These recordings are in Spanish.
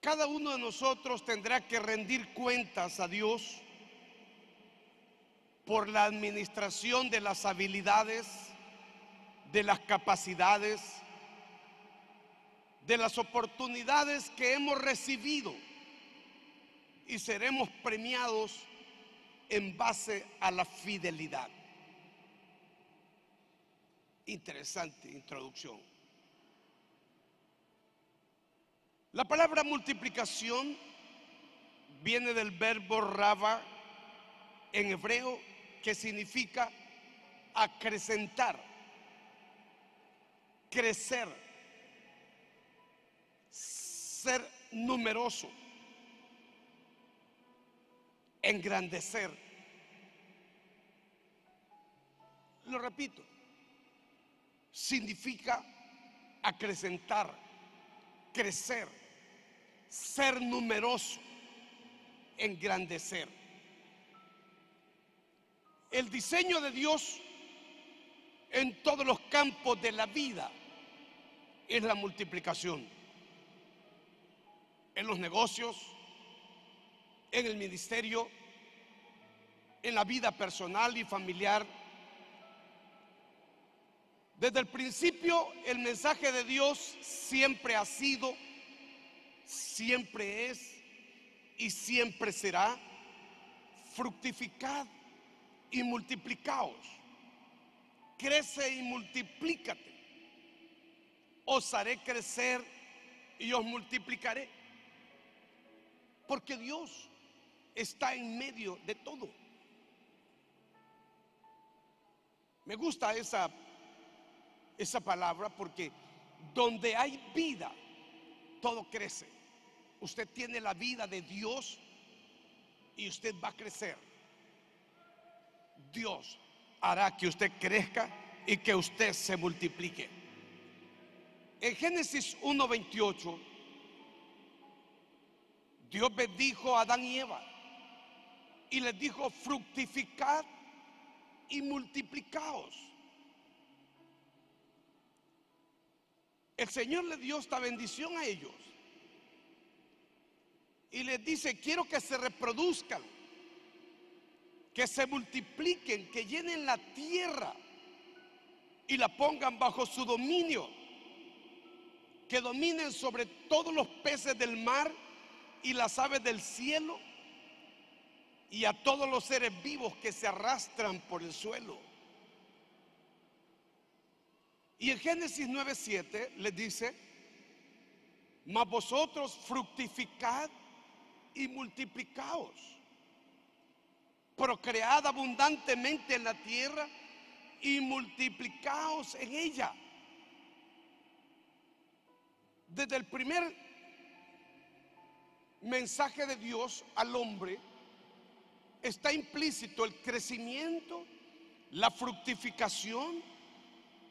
Cada uno de nosotros tendrá que rendir cuentas a Dios por la administración de las habilidades, de las capacidades, de las oportunidades que hemos recibido y seremos premiados en base a la fidelidad. Interesante introducción. La palabra multiplicación viene del verbo raba en hebreo que significa acrecentar, crecer, ser numeroso, engrandecer. Lo repito, significa acrecentar, crecer, ser numeroso, engrandecer. El diseño de Dios en todos los campos de la vida es la multiplicación. En los negocios, en el ministerio, en la vida personal y familiar. Desde el principio el mensaje de Dios siempre ha sido, siempre es y siempre será fructificad y multiplicaos. Crece y multiplícate. Os haré crecer y os multiplicaré. Porque Dios está en medio de todo. Me gusta esa, esa palabra porque donde hay vida, todo crece. Usted tiene la vida de Dios y usted va a crecer. Dios hará que usted crezca y que usted se multiplique. En Génesis 1:28, Dios bendijo a Adán y Eva y les dijo, fructificad y multiplicaos. El Señor le dio esta bendición a ellos. Y les dice, quiero que se reproduzcan, que se multipliquen, que llenen la tierra y la pongan bajo su dominio, que dominen sobre todos los peces del mar y las aves del cielo y a todos los seres vivos que se arrastran por el suelo. Y en Génesis 9:7 les dice, mas vosotros fructificad y multiplicaos, procread abundantemente en la tierra y multiplicaos en ella. Desde el primer mensaje de Dios al hombre, está implícito el crecimiento, la fructificación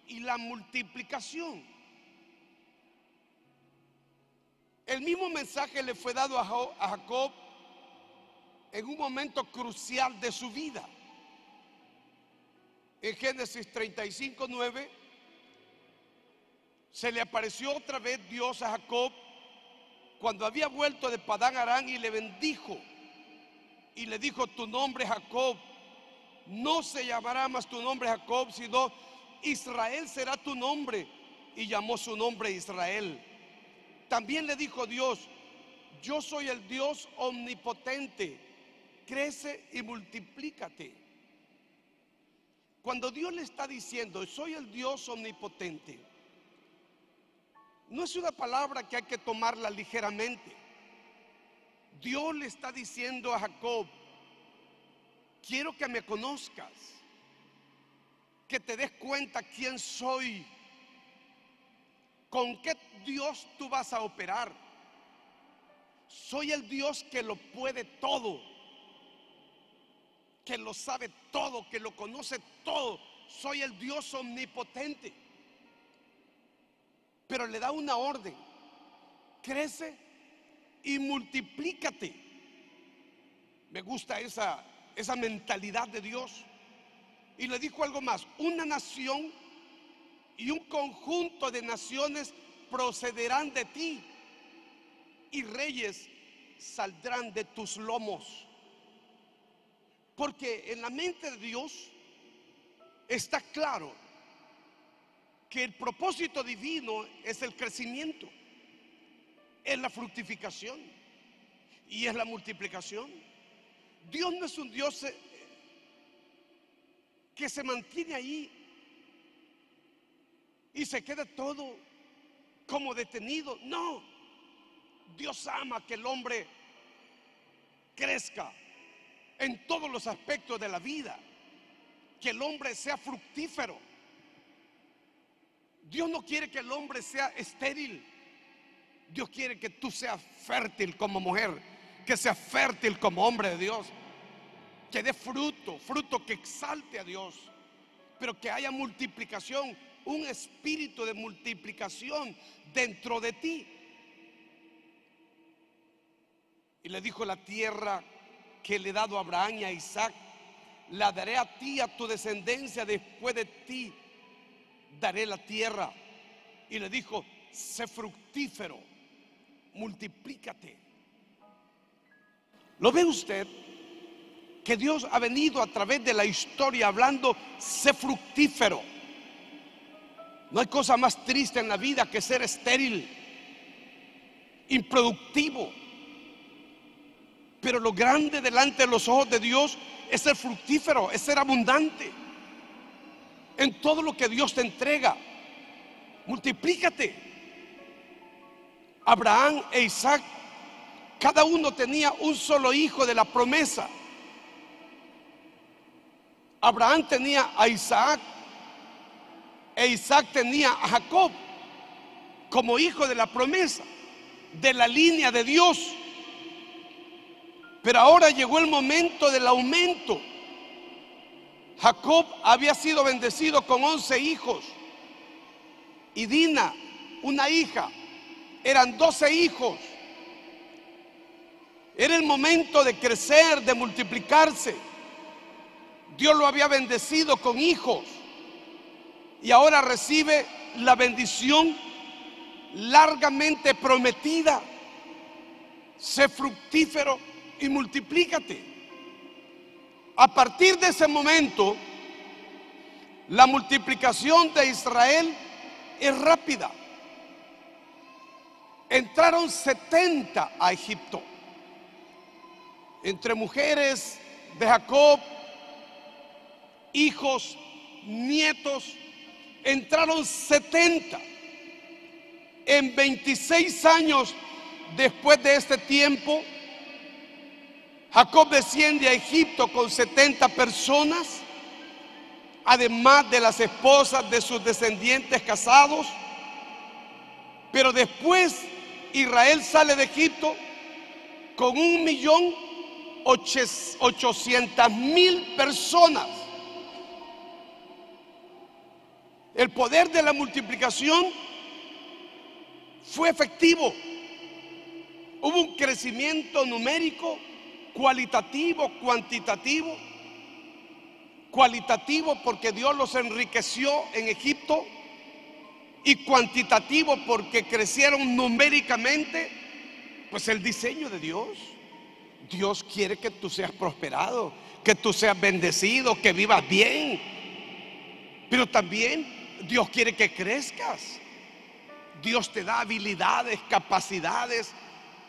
y la multiplicación. El mismo mensaje le fue dado a Jacob en un momento crucial de su vida. En Génesis 35, 9, se le apareció otra vez Dios a Jacob cuando había vuelto de Padán Arán y le bendijo y le dijo, tu nombre Jacob, no se llamará más tu nombre Jacob, sino Israel será tu nombre. Y llamó su nombre Israel. También le dijo Dios, yo soy el Dios omnipotente, crece y multiplícate. Cuando Dios le está diciendo, soy el Dios omnipotente, no es una palabra que hay que tomarla ligeramente. Dios le está diciendo a Jacob, quiero que me conozcas, que te des cuenta quién soy, con qué Dios tú vas a operar. Soy el Dios que lo puede todo, que lo sabe todo, que lo conoce todo. Soy el Dios omnipotente. Pero le da una orden. Crece y multiplícate. Me gusta esa, esa mentalidad de Dios. Y le dijo algo más, una nación y un conjunto de naciones procederán de ti. y reyes saldrán de tus lomos. Porque en la mente de Dios está claro que el propósito divino es el crecimiento, es la fructificación y es la multiplicación. Dios no es un Dios eh, que se mantiene ahí y se queda todo como detenido. No, Dios ama que el hombre crezca en todos los aspectos de la vida, que el hombre sea fructífero. Dios no quiere que el hombre sea estéril. Dios quiere que tú seas fértil como mujer, que seas fértil como hombre de Dios que dé fruto, fruto que exalte a Dios, pero que haya multiplicación, un espíritu de multiplicación dentro de ti. Y le dijo la tierra que le he dado a Abraham y a Isaac, la daré a ti, a tu descendencia después de ti, daré la tierra. Y le dijo, sé fructífero, multiplícate. ¿Lo ve usted? que Dios ha venido a través de la historia hablando, sé fructífero. No hay cosa más triste en la vida que ser estéril, improductivo. Pero lo grande delante de los ojos de Dios es ser fructífero, es ser abundante en todo lo que Dios te entrega. Multiplícate. Abraham e Isaac, cada uno tenía un solo hijo de la promesa. Abraham tenía a Isaac e Isaac tenía a Jacob como hijo de la promesa, de la línea de Dios. Pero ahora llegó el momento del aumento. Jacob había sido bendecido con once hijos y Dina, una hija. Eran doce hijos. Era el momento de crecer, de multiplicarse. Dios lo había bendecido con hijos y ahora recibe la bendición largamente prometida. Sé fructífero y multiplícate. A partir de ese momento, la multiplicación de Israel es rápida. Entraron 70 a Egipto, entre mujeres de Jacob, hijos, nietos, entraron 70. En 26 años después de este tiempo, Jacob desciende a Egipto con 70 personas, además de las esposas de sus descendientes casados. Pero después Israel sale de Egipto con un millón ochocientas mil personas. El poder de la multiplicación fue efectivo. Hubo un crecimiento numérico, cualitativo, cuantitativo. Cualitativo porque Dios los enriqueció en Egipto y cuantitativo porque crecieron numéricamente, pues el diseño de Dios. Dios quiere que tú seas prosperado, que tú seas bendecido, que vivas bien. Pero también Dios quiere que crezcas. Dios te da habilidades, capacidades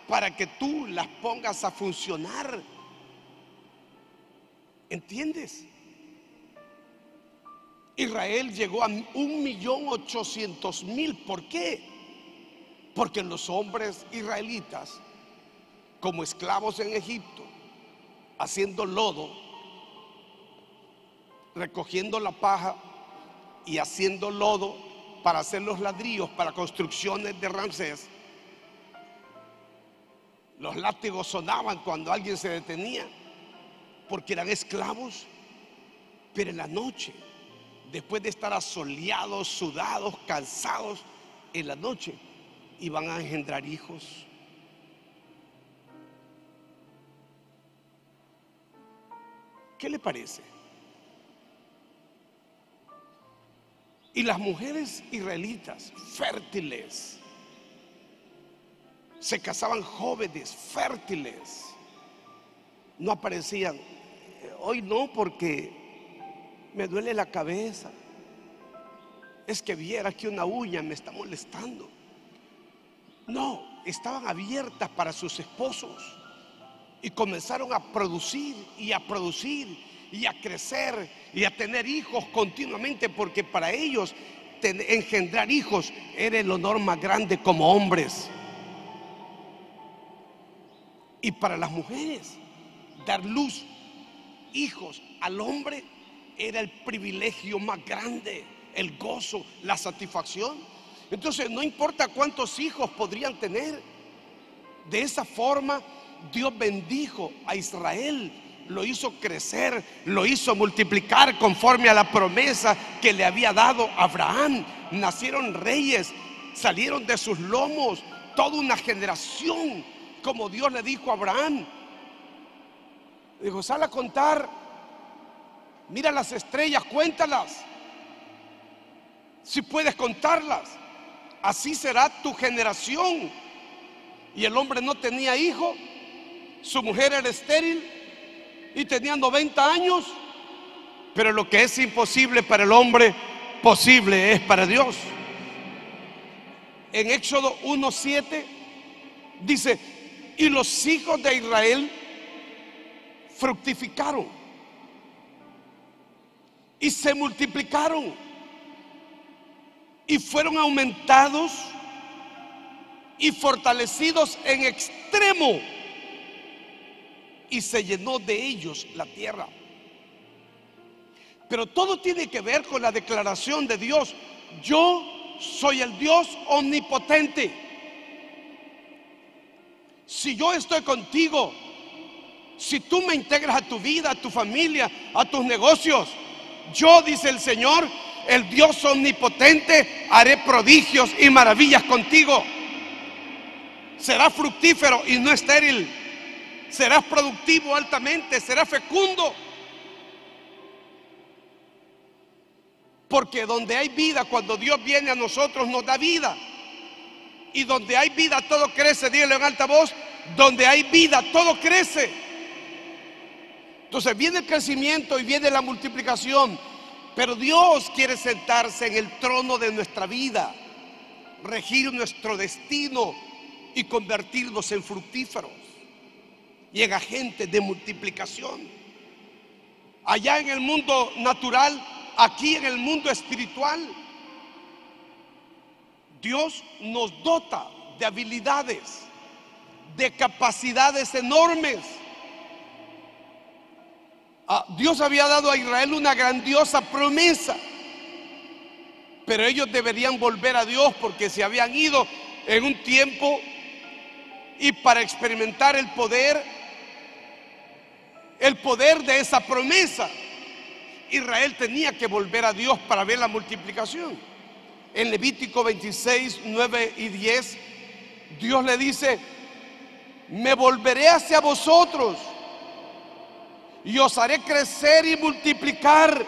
para que tú las pongas a funcionar. ¿Entiendes? Israel llegó a un millón ochocientos mil. ¿Por qué? Porque los hombres israelitas, como esclavos en Egipto, haciendo lodo, recogiendo la paja, y haciendo lodo para hacer los ladrillos para construcciones de Ramsés. Los látigos sonaban cuando alguien se detenía porque eran esclavos, pero en la noche, después de estar asoleados, sudados, cansados, en la noche iban a engendrar hijos. ¿Qué le parece? Y las mujeres israelitas fértiles, Se casaban jóvenes, fértiles. No aparecían. Hoy no porque me duele la cabeza. Es que viera que una uña me está molestando. No, estaban abiertas para sus esposos y comenzaron a producir y a producir y a crecer y a tener hijos continuamente porque para ellos engendrar hijos era el honor más grande como hombres. Y para las mujeres, dar luz, hijos al hombre era el privilegio más grande, el gozo, la satisfacción. Entonces no importa cuántos hijos podrían tener, de esa forma Dios bendijo a Israel, lo hizo crecer, lo hizo multiplicar conforme a la promesa que le había dado Abraham. Nacieron reyes, salieron de sus lomos toda una generación, como Dios le dijo a Abraham. Dijo, sal a contar, mira las estrellas, cuéntalas. Si puedes contarlas, así será tu generación. Y el hombre no tenía hijo, su mujer era estéril y tenía 90 años. Pero lo que es imposible para el hombre, posible es para Dios. En Éxodo 1.7 dice, y los hijos de Israel fructificaron y se multiplicaron y fueron aumentados y fortalecidos en extremo y se llenó de ellos la tierra. Pero todo tiene que ver con la declaración de Dios. Yo soy el Dios omnipotente. Si yo estoy contigo, si tú me integras a tu vida, a tu familia, a tus negocios, yo, dice el Señor, el Dios omnipotente, haré prodigios y maravillas contigo. Será fructífero y no estéril serás productivo altamente, serás fecundo. Porque donde hay vida, cuando Dios viene a nosotros, nos da vida. Y donde hay vida, todo crece. Dígale en alta voz, donde hay vida, todo crece. Entonces viene el crecimiento y viene la multiplicación. Pero Dios quiere sentarse en el trono de nuestra vida, regir nuestro destino y convertirnos en fructíferos llega gente de multiplicación. Allá en el mundo natural, aquí en el mundo espiritual, Dios nos dota de habilidades, de capacidades enormes. Ah, Dios había dado a Israel una grandiosa promesa, pero ellos deberían volver a Dios porque se habían ido en un tiempo y para experimentar el poder el poder de esa promesa. Israel tenía que volver a Dios para ver la multiplicación. En Levítico 26, 9 y 10, Dios le dice, me volveré hacia vosotros y os haré crecer y multiplicar.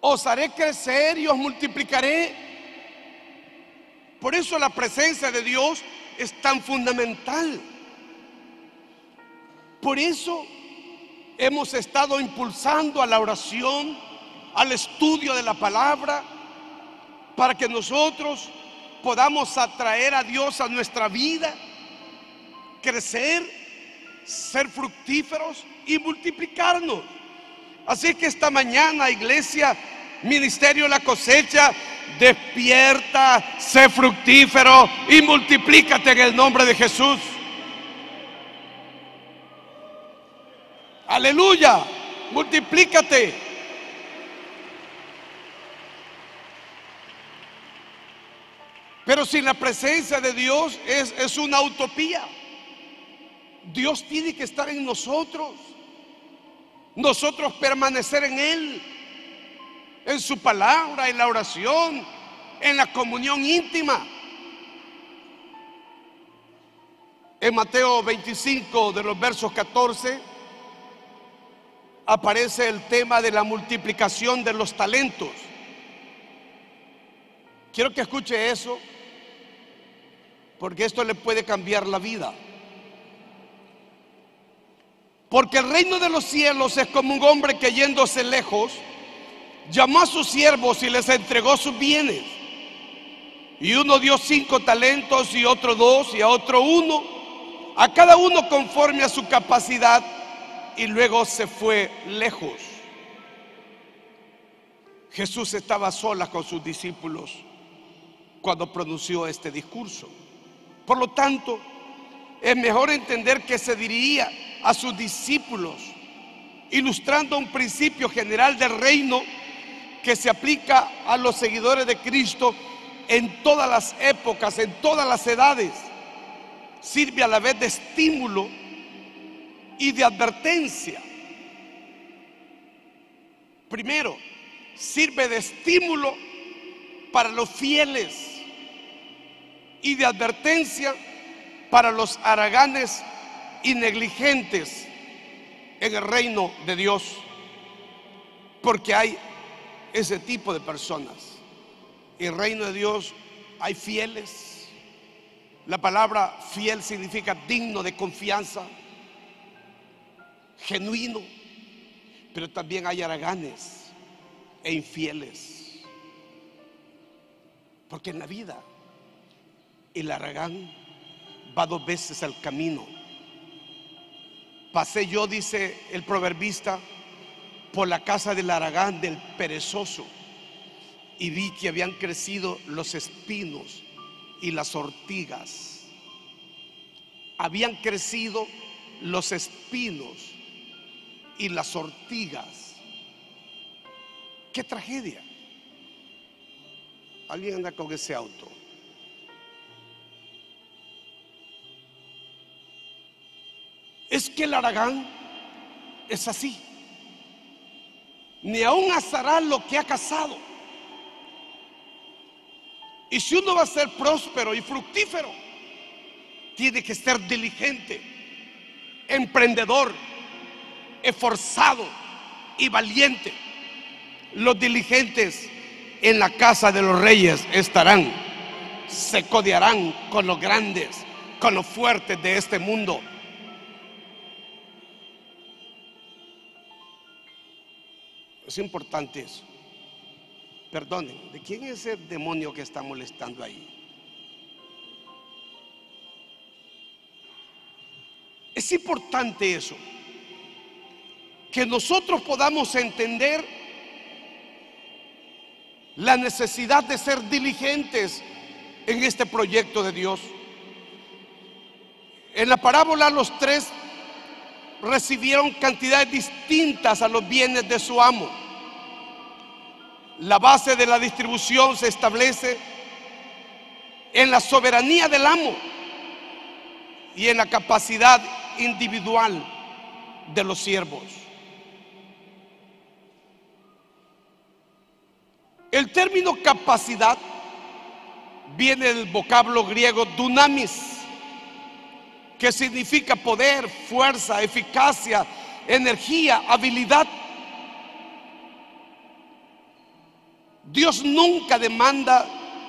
Os haré crecer y os multiplicaré. Por eso la presencia de Dios es tan fundamental. Por eso hemos estado impulsando a la oración, al estudio de la palabra, para que nosotros podamos atraer a Dios a nuestra vida, crecer, ser fructíferos y multiplicarnos. Así que esta mañana, iglesia, ministerio la cosecha, despierta, sé fructífero y multiplícate en el nombre de Jesús. Aleluya, multiplícate. Pero sin la presencia de Dios es, es una utopía. Dios tiene que estar en nosotros. Nosotros permanecer en Él, en su palabra, en la oración, en la comunión íntima. En Mateo 25, de los versos 14 aparece el tema de la multiplicación de los talentos. Quiero que escuche eso, porque esto le puede cambiar la vida. Porque el reino de los cielos es como un hombre que yéndose lejos, llamó a sus siervos y les entregó sus bienes. Y uno dio cinco talentos y otro dos y a otro uno, a cada uno conforme a su capacidad y luego se fue lejos. Jesús estaba sola con sus discípulos cuando pronunció este discurso. Por lo tanto, es mejor entender que se dirigía a sus discípulos, ilustrando un principio general del reino que se aplica a los seguidores de Cristo en todas las épocas, en todas las edades. Sirve a la vez de estímulo y de advertencia. Primero, sirve de estímulo para los fieles y de advertencia para los haraganes y negligentes en el reino de Dios. Porque hay ese tipo de personas. En el reino de Dios hay fieles. La palabra fiel significa digno de confianza, genuino, pero también hay haraganes e infieles. Porque en la vida el aragán va dos veces al camino. Pasé yo, dice el proverbista, por la casa del aragán, del perezoso, y vi que habían crecido los espinos y las ortigas. Habían crecido los espinos y las ortigas. Qué tragedia. Alguien anda con ese auto. Es que el aragán es así. Ni aún asará lo que ha casado. Y si uno va a ser próspero y fructífero, tiene que ser diligente, emprendedor, esforzado y valiente. Los diligentes en la casa de los reyes estarán, se codearán con los grandes, con los fuertes de este mundo. Es importante eso. Perdonen, ¿de quién es ese demonio que está molestando ahí? Es importante eso. Que nosotros podamos entender la necesidad de ser diligentes en este proyecto de Dios. En la parábola los tres recibieron cantidades distintas a los bienes de su amo. La base de la distribución se establece en la soberanía del amo y en la capacidad individual de los siervos. El término capacidad viene del vocablo griego dunamis que significa poder, fuerza, eficacia, energía, habilidad. Dios nunca demanda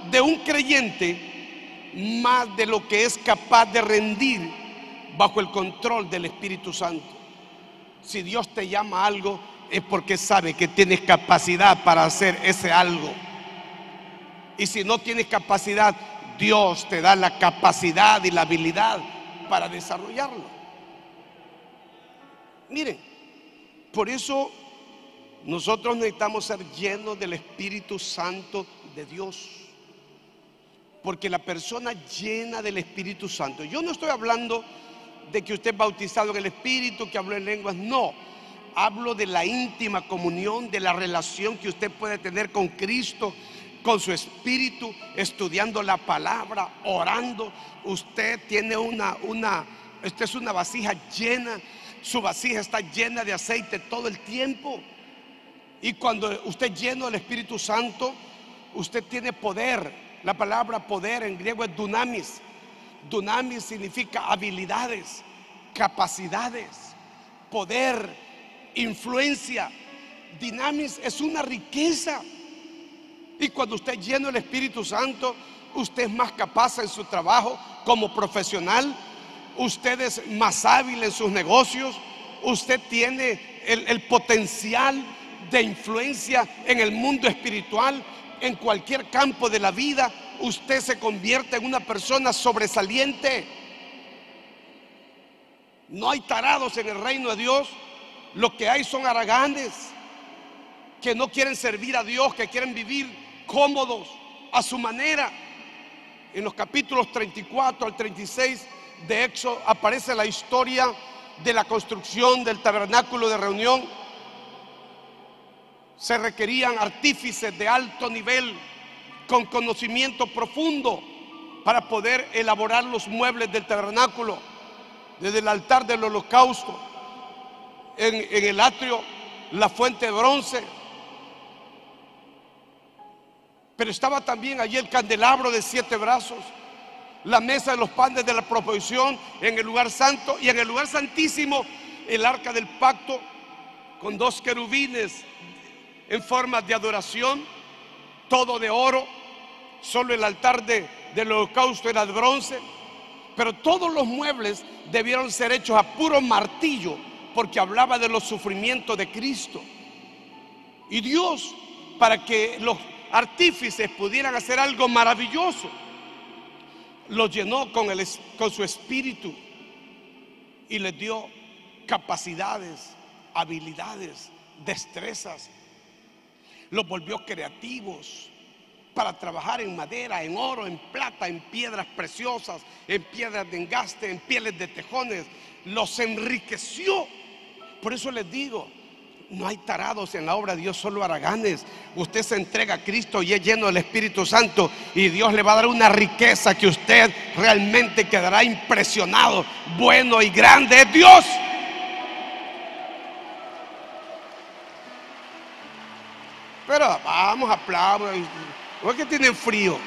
de un creyente más de lo que es capaz de rendir bajo el control del Espíritu Santo. Si Dios te llama a algo, es porque sabe que tienes capacidad para hacer ese algo. Y si no tienes capacidad, Dios te da la capacidad y la habilidad para desarrollarlo. Miren, por eso nosotros necesitamos ser llenos del Espíritu Santo de Dios. Porque la persona llena del Espíritu Santo, yo no estoy hablando de que usted es bautizado en el Espíritu, que habló en lenguas, no. Hablo de la íntima comunión, de la relación que usted puede tener con Cristo, con su espíritu, estudiando la palabra, orando. Usted tiene una, una, esta es una vasija llena, su vasija está llena de aceite todo el tiempo. Y cuando usted lleno del Espíritu Santo, usted tiene poder. La palabra poder en griego es dunamis. Dunamis significa habilidades, capacidades, poder, influencia. Dinamis es una riqueza. Y cuando usted es lleno del Espíritu Santo, usted es más capaz en su trabajo como profesional, usted es más hábil en sus negocios, usted tiene el, el potencial de influencia en el mundo espiritual, en cualquier campo de la vida, usted se convierte en una persona sobresaliente. No hay tarados en el reino de Dios, lo que hay son araganes que no quieren servir a Dios, que quieren vivir cómodos a su manera. En los capítulos 34 al 36 de Éxodo aparece la historia de la construcción del tabernáculo de reunión. Se requerían artífices de alto nivel con conocimiento profundo para poder elaborar los muebles del tabernáculo, desde el altar del holocausto, en, el atrio, la fuente de bronce, pero estaba también allí el candelabro de siete brazos, la mesa de los panes de la proposición en el lugar santo y en el lugar santísimo el arca del pacto con dos querubines en forma de adoración, todo de oro, solo el altar de, del holocausto era de bronce, pero todos los muebles debieron ser hechos a puro martillo porque hablaba de los sufrimientos de Cristo. Y Dios, para que los artífices pudieran hacer algo maravilloso, los llenó con, el, con su espíritu y les dio capacidades, habilidades, destrezas. Los volvió creativos para trabajar en madera, en oro, en plata, en piedras preciosas, en piedras de engaste, en pieles de tejones. Los enriqueció. Por eso les digo, no hay tarados en la obra de Dios, solo haraganes. Usted se entrega a Cristo y es lleno del Espíritu Santo y Dios le va a dar una riqueza que usted realmente quedará impresionado. Bueno y grande es Dios. Pero vamos, aplausos. ¿O es que tienen frío?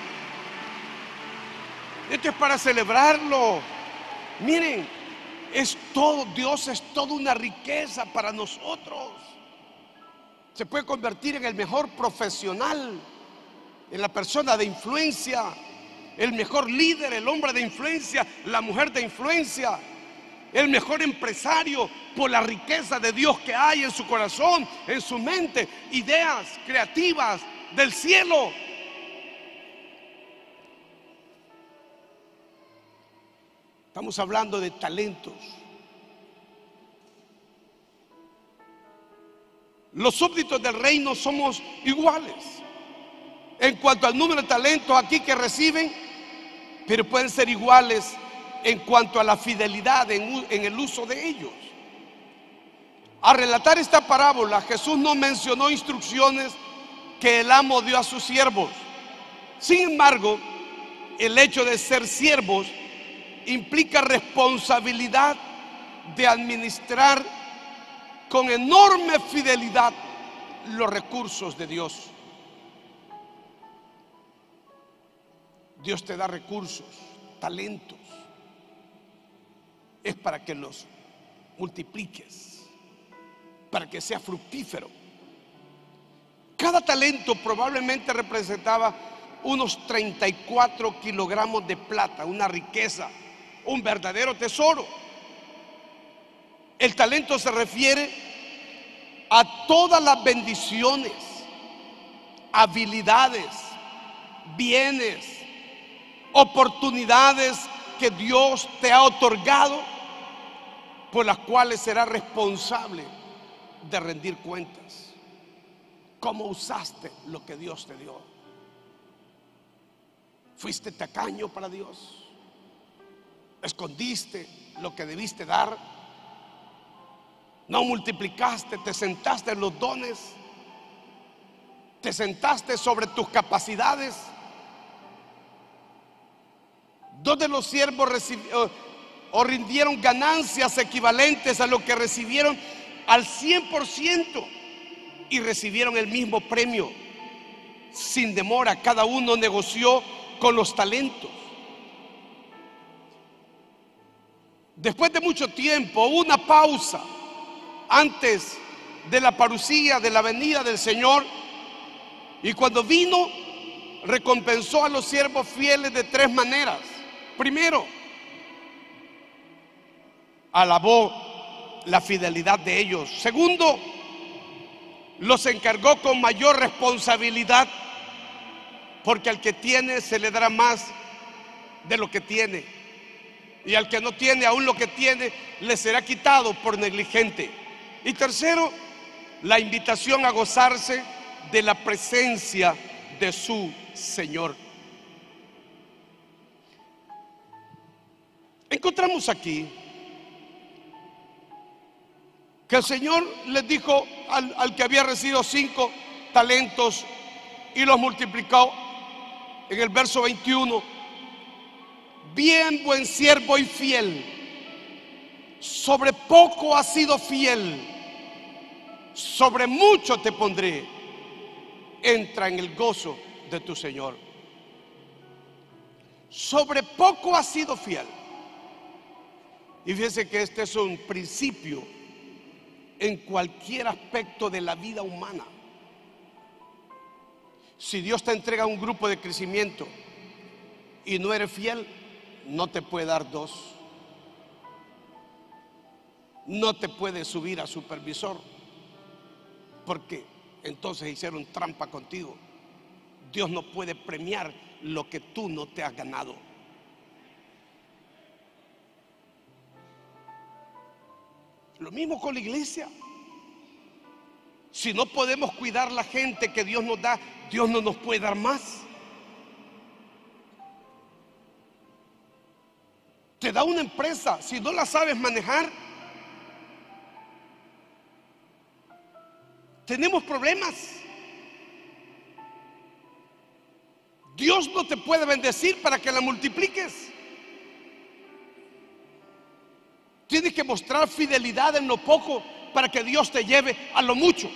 Esto es para celebrarlo. Miren, es todo, Dios es toda una riqueza para nosotros. Se puede convertir en el mejor profesional, en la persona de influencia, el mejor líder, el hombre de influencia, la mujer de influencia, el mejor empresario por la riqueza de Dios que hay en su corazón, en su mente, ideas creativas del cielo. Estamos hablando de talentos. Los súbditos del reino somos iguales en cuanto al número de talentos aquí que reciben, pero pueden ser iguales en cuanto a la fidelidad en, el uso de ellos. Al relatar esta parábola, Jesús no mencionó instrucciones que el amo dio a sus siervos. Sin embargo, el hecho de ser siervos implica responsabilidad de administrar con enorme fidelidad los recursos de Dios. Dios te da recursos, talentos. Es para que los multipliques, para que sea fructífero. Cada talento probablemente representaba unos 34 kilogramos de plata, una riqueza un verdadero tesoro. El talento se refiere a todas las bendiciones, habilidades, bienes, oportunidades que Dios te ha otorgado, por las cuales serás responsable de rendir cuentas. ¿Cómo usaste lo que Dios te dio? ¿Fuiste tacaño para Dios? Escondiste lo que debiste dar, no multiplicaste, te sentaste en los dones, te sentaste sobre tus capacidades. Dos de los siervos recibieron o rindieron ganancias equivalentes a lo que recibieron al 100% y recibieron el mismo premio. Sin demora, cada uno negoció con los talentos. Después de mucho tiempo, una pausa antes de la parucía, de la venida del Señor, Y cuando vino, recompensó a los siervos fieles de tres maneras. Primero, alabó la fidelidad de ellos. Segundo, los encargó con mayor responsabilidad, porque al que tiene se le dará más de lo que tiene. Y al que no tiene, aún lo que tiene, le será quitado por negligente. Y tercero, la invitación a gozarse de la presencia de su Señor. Encontramos aquí que el Señor les dijo al, que había recibido cinco talentos y los multiplicó en el verso 21, bien buen siervo y fiel, sobre poco has sido fiel, sobre mucho te pondré, entra en el gozo de tu Señor. Sobre poco has sido fiel. Y fíjense que este es un principio en cualquier aspecto de la vida humana. Si Dios te entrega un grupo de crecimiento y no eres fiel, no te puede dar dos. No te puede subir a supervisor. Porque entonces hicieron trampa contigo. Dios no puede premiar lo que tú no te has ganado. Lo mismo con la iglesia. Si no podemos cuidar la gente que Dios nos da, Dios no nos puede dar más. Te da una empresa, si no la sabes manejar, tenemos problemas. Dios no te puede bendecir para que la multipliques. Tienes que mostrar fidelidad en lo poco para que Dios te lleve a lo mucho.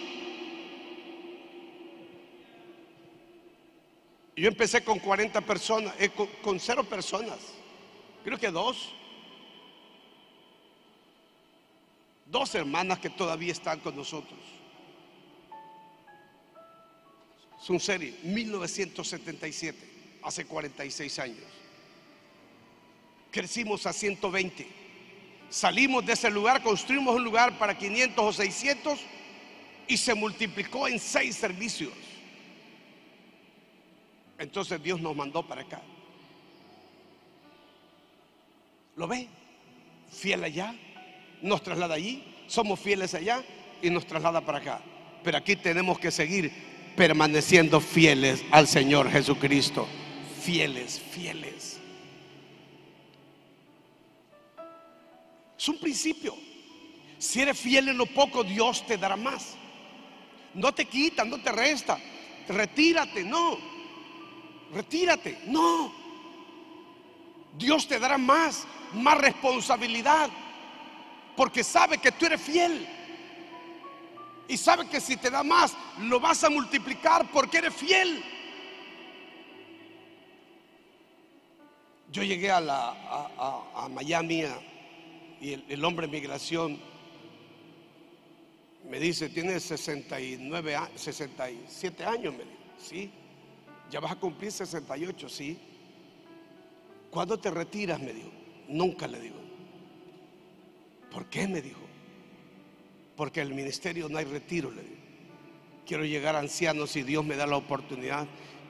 Yo empecé con 40 personas, eh, con, cero personas, creo que dos. Dos hermanas que todavía están con nosotros. Es un serie, 1977, hace 46 años. Crecimos a 120. Salimos de ese lugar, construimos un lugar para 500 o 600 y se multiplicó en seis servicios. Entonces Dios nos mandó para acá. ¿Lo ve? Fiel allá, nos traslada allí, somos fieles allá y nos traslada para acá. Pero aquí tenemos que seguir permaneciendo fieles al Señor Jesucristo. Fieles, fieles. Es un principio. Si eres fiel en lo poco, Dios te dará más. No te quita, no te resta. Retírate, no. Retírate, no. Dios te dará más, más responsabilidad. Porque sabe que tú eres fiel. Y sabe que si te da más, lo vas a multiplicar porque eres fiel. Yo llegué a, Miami y el, hombre de migración me dice, tiene 69, 67 años, me dice, sí, ya vas a cumplir 68, sí. ¿Cuándo te retiras? Me dijo. Nunca le digo. ¿Por qué? Me dijo. Porque en el ministerio no hay retiro, le digo. Quiero llegar anciano si Dios me da la oportunidad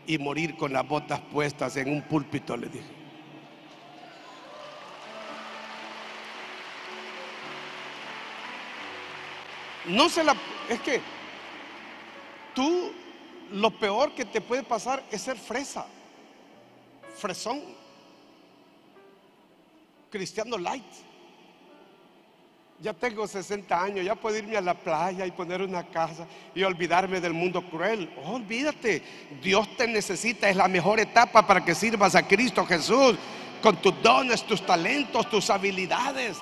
y morir con las botas puestas en un púlpito, le dije. No se la... Es que tú lo peor que te puede pasar es ser fresa, fresón, cristiano light. Ya tengo 60 años, ya puedo irme a la playa y poner una casa y olvidarme del mundo cruel. Oh, olvídate, Dios te necesita, es la mejor etapa para que sirvas a Cristo Jesús con tus dones, tus talentos, tus habilidades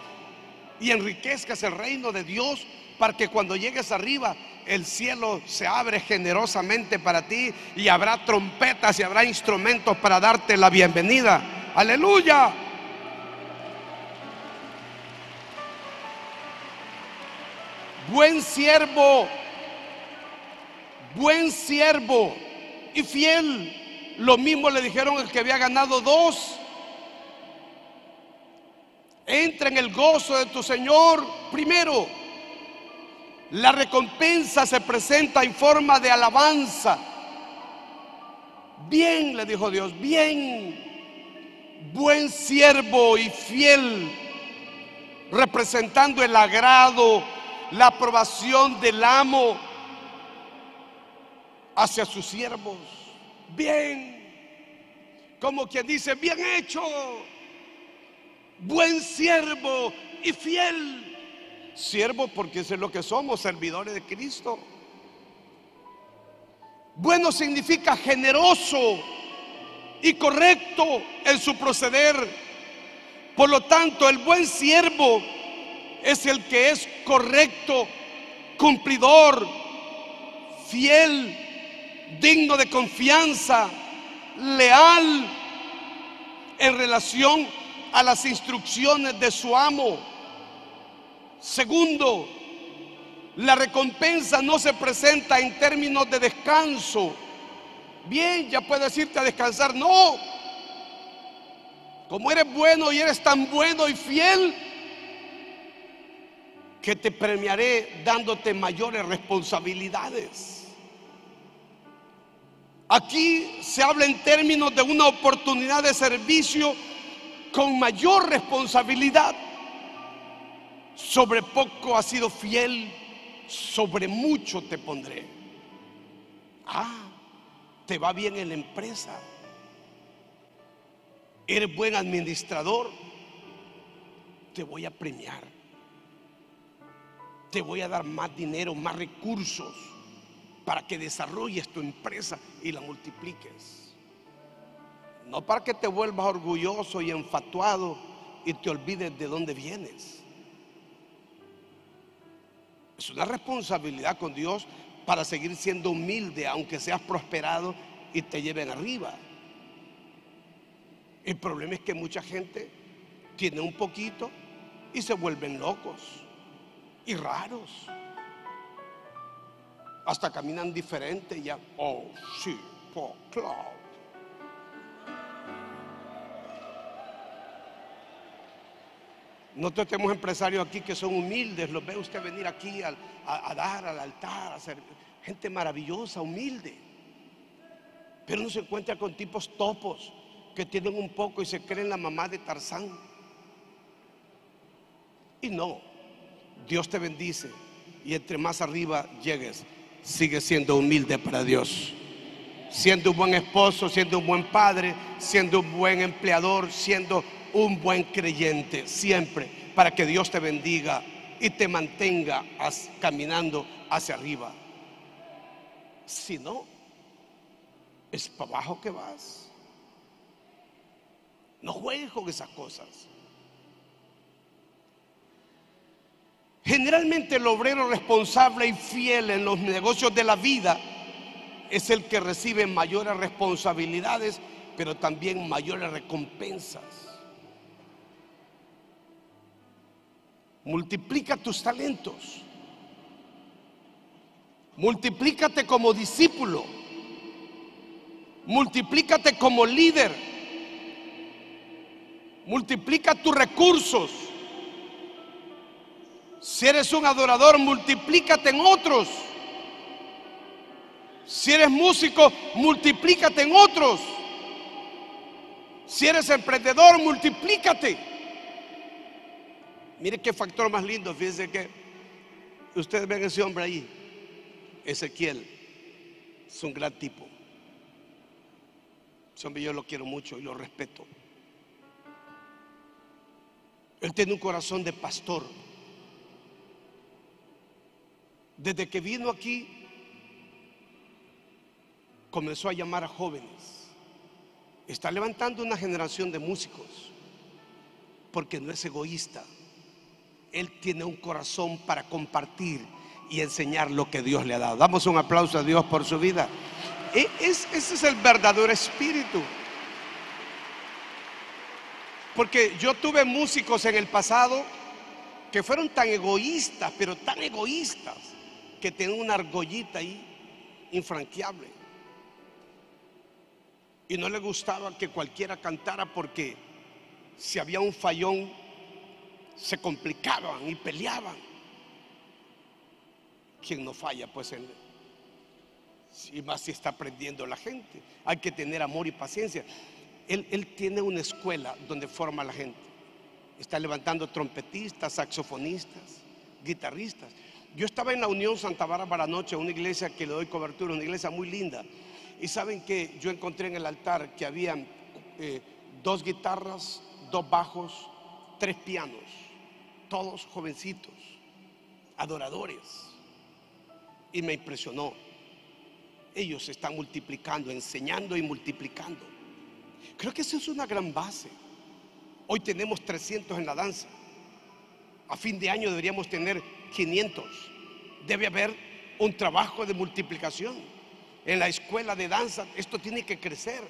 y enriquezcas el reino de Dios para que cuando llegues arriba el cielo se abre generosamente para ti y habrá trompetas y habrá instrumentos para darte la bienvenida. Aleluya. Buen siervo, buen siervo y fiel. Lo mismo le dijeron el que había ganado dos. Entra en el gozo de tu Señor primero. La recompensa se presenta en forma de alabanza. Bien, le dijo Dios, bien, buen siervo y fiel, representando el agrado, la aprobación del amo hacia sus siervos. Bien, como quien dice, bien hecho, buen siervo y fiel. Siervo porque eso es lo que somos, servidores de Cristo. Bueno significa generoso y correcto en su proceder. Por lo tanto, el buen siervo es el que es correcto, cumplidor, fiel, digno de confianza, leal en relación a las instrucciones de su amo. Segundo, la recompensa no se presenta en términos de descanso. Bien, ya puedes irte a descansar. No. Como eres bueno y eres tan bueno y fiel, que te premiaré dándote mayores responsabilidades. Aquí se habla en términos de una oportunidad de servicio con mayor responsabilidad. Sobre poco has sido fiel, sobre mucho te pondré. Ah, te va bien en la empresa. Eres buen administrador. Te voy a premiar. Te voy a dar más dinero, más recursos para que desarrolles tu empresa y la multipliques. No para que te vuelvas orgulloso y enfatuado y te olvides de dónde vienes. Es una responsabilidad con Dios para seguir siendo humilde, aunque seas prosperado y te lleven arriba. El problema es que mucha gente tiene un poquito y se vuelven locos y raros. Hasta caminan diferente ya, oh, sí, por claro. Nosotros tenemos empresarios aquí que son humildes, los ve usted venir aquí a, dar al altar, a ser gente maravillosa, humilde. Pero uno se encuentra con tipos topos que tienen un poco y se creen la mamá de Tarzán. Y no, Dios te bendice y entre más arriba llegues, sigue siendo humilde para Dios. Siendo un buen esposo, siendo un buen padre, siendo un buen empleador, siendo un buen creyente siempre para que Dios te bendiga y te mantenga caminando hacia arriba. Si no, es para abajo que vas. No juegues con esas cosas. Generalmente el obrero responsable y fiel en los negocios de la vida es el que recibe mayores responsabilidades, pero también mayores recompensas. Multiplica tus talentos. Multiplícate como discípulo. Multiplícate como líder. Multiplica tus recursos. Si eres un adorador, multiplícate en otros. Si eres músico, multiplícate en otros. Si eres emprendedor, multiplícate. Mire qué factor más lindo. Fíjense que ustedes ven ese hombre ahí, Ezequiel. Es un gran tipo. Ese hombre yo lo quiero mucho y lo respeto. Él tiene un corazón de pastor. Desde que vino aquí, comenzó a llamar a jóvenes. Está levantando una generación de músicos, porque no es egoísta. Él tiene un corazón para compartir y enseñar lo que Dios le ha dado. Damos un aplauso a Dios por su vida. E, ese es el verdadero espíritu. Porque yo tuve músicos en el pasado que fueron tan egoístas, pero tan egoístas, que tenían una argollita ahí infranqueable. Y no le gustaba que cualquiera cantara porque si había un fallón se complicaban y peleaban. Quien no falla, pues él. Y más si está aprendiendo la gente. Hay que tener amor y paciencia. Él, él tiene una escuela donde forma a la gente. Está levantando trompetistas, saxofonistas, guitarristas. Yo estaba en la Unión Santa Bárbara anoche, una iglesia que le doy cobertura, una iglesia muy linda. Y saben que yo encontré en el altar que habían eh, dos guitarras, dos bajos, tres pianos, todos jovencitos, adoradores. Y me impresionó. Ellos se están multiplicando, enseñando y multiplicando. Creo que eso es una gran base. Hoy tenemos 300 en la danza. A fin de año deberíamos tener 500. Debe haber un trabajo de multiplicación. En la escuela de danza esto tiene que crecer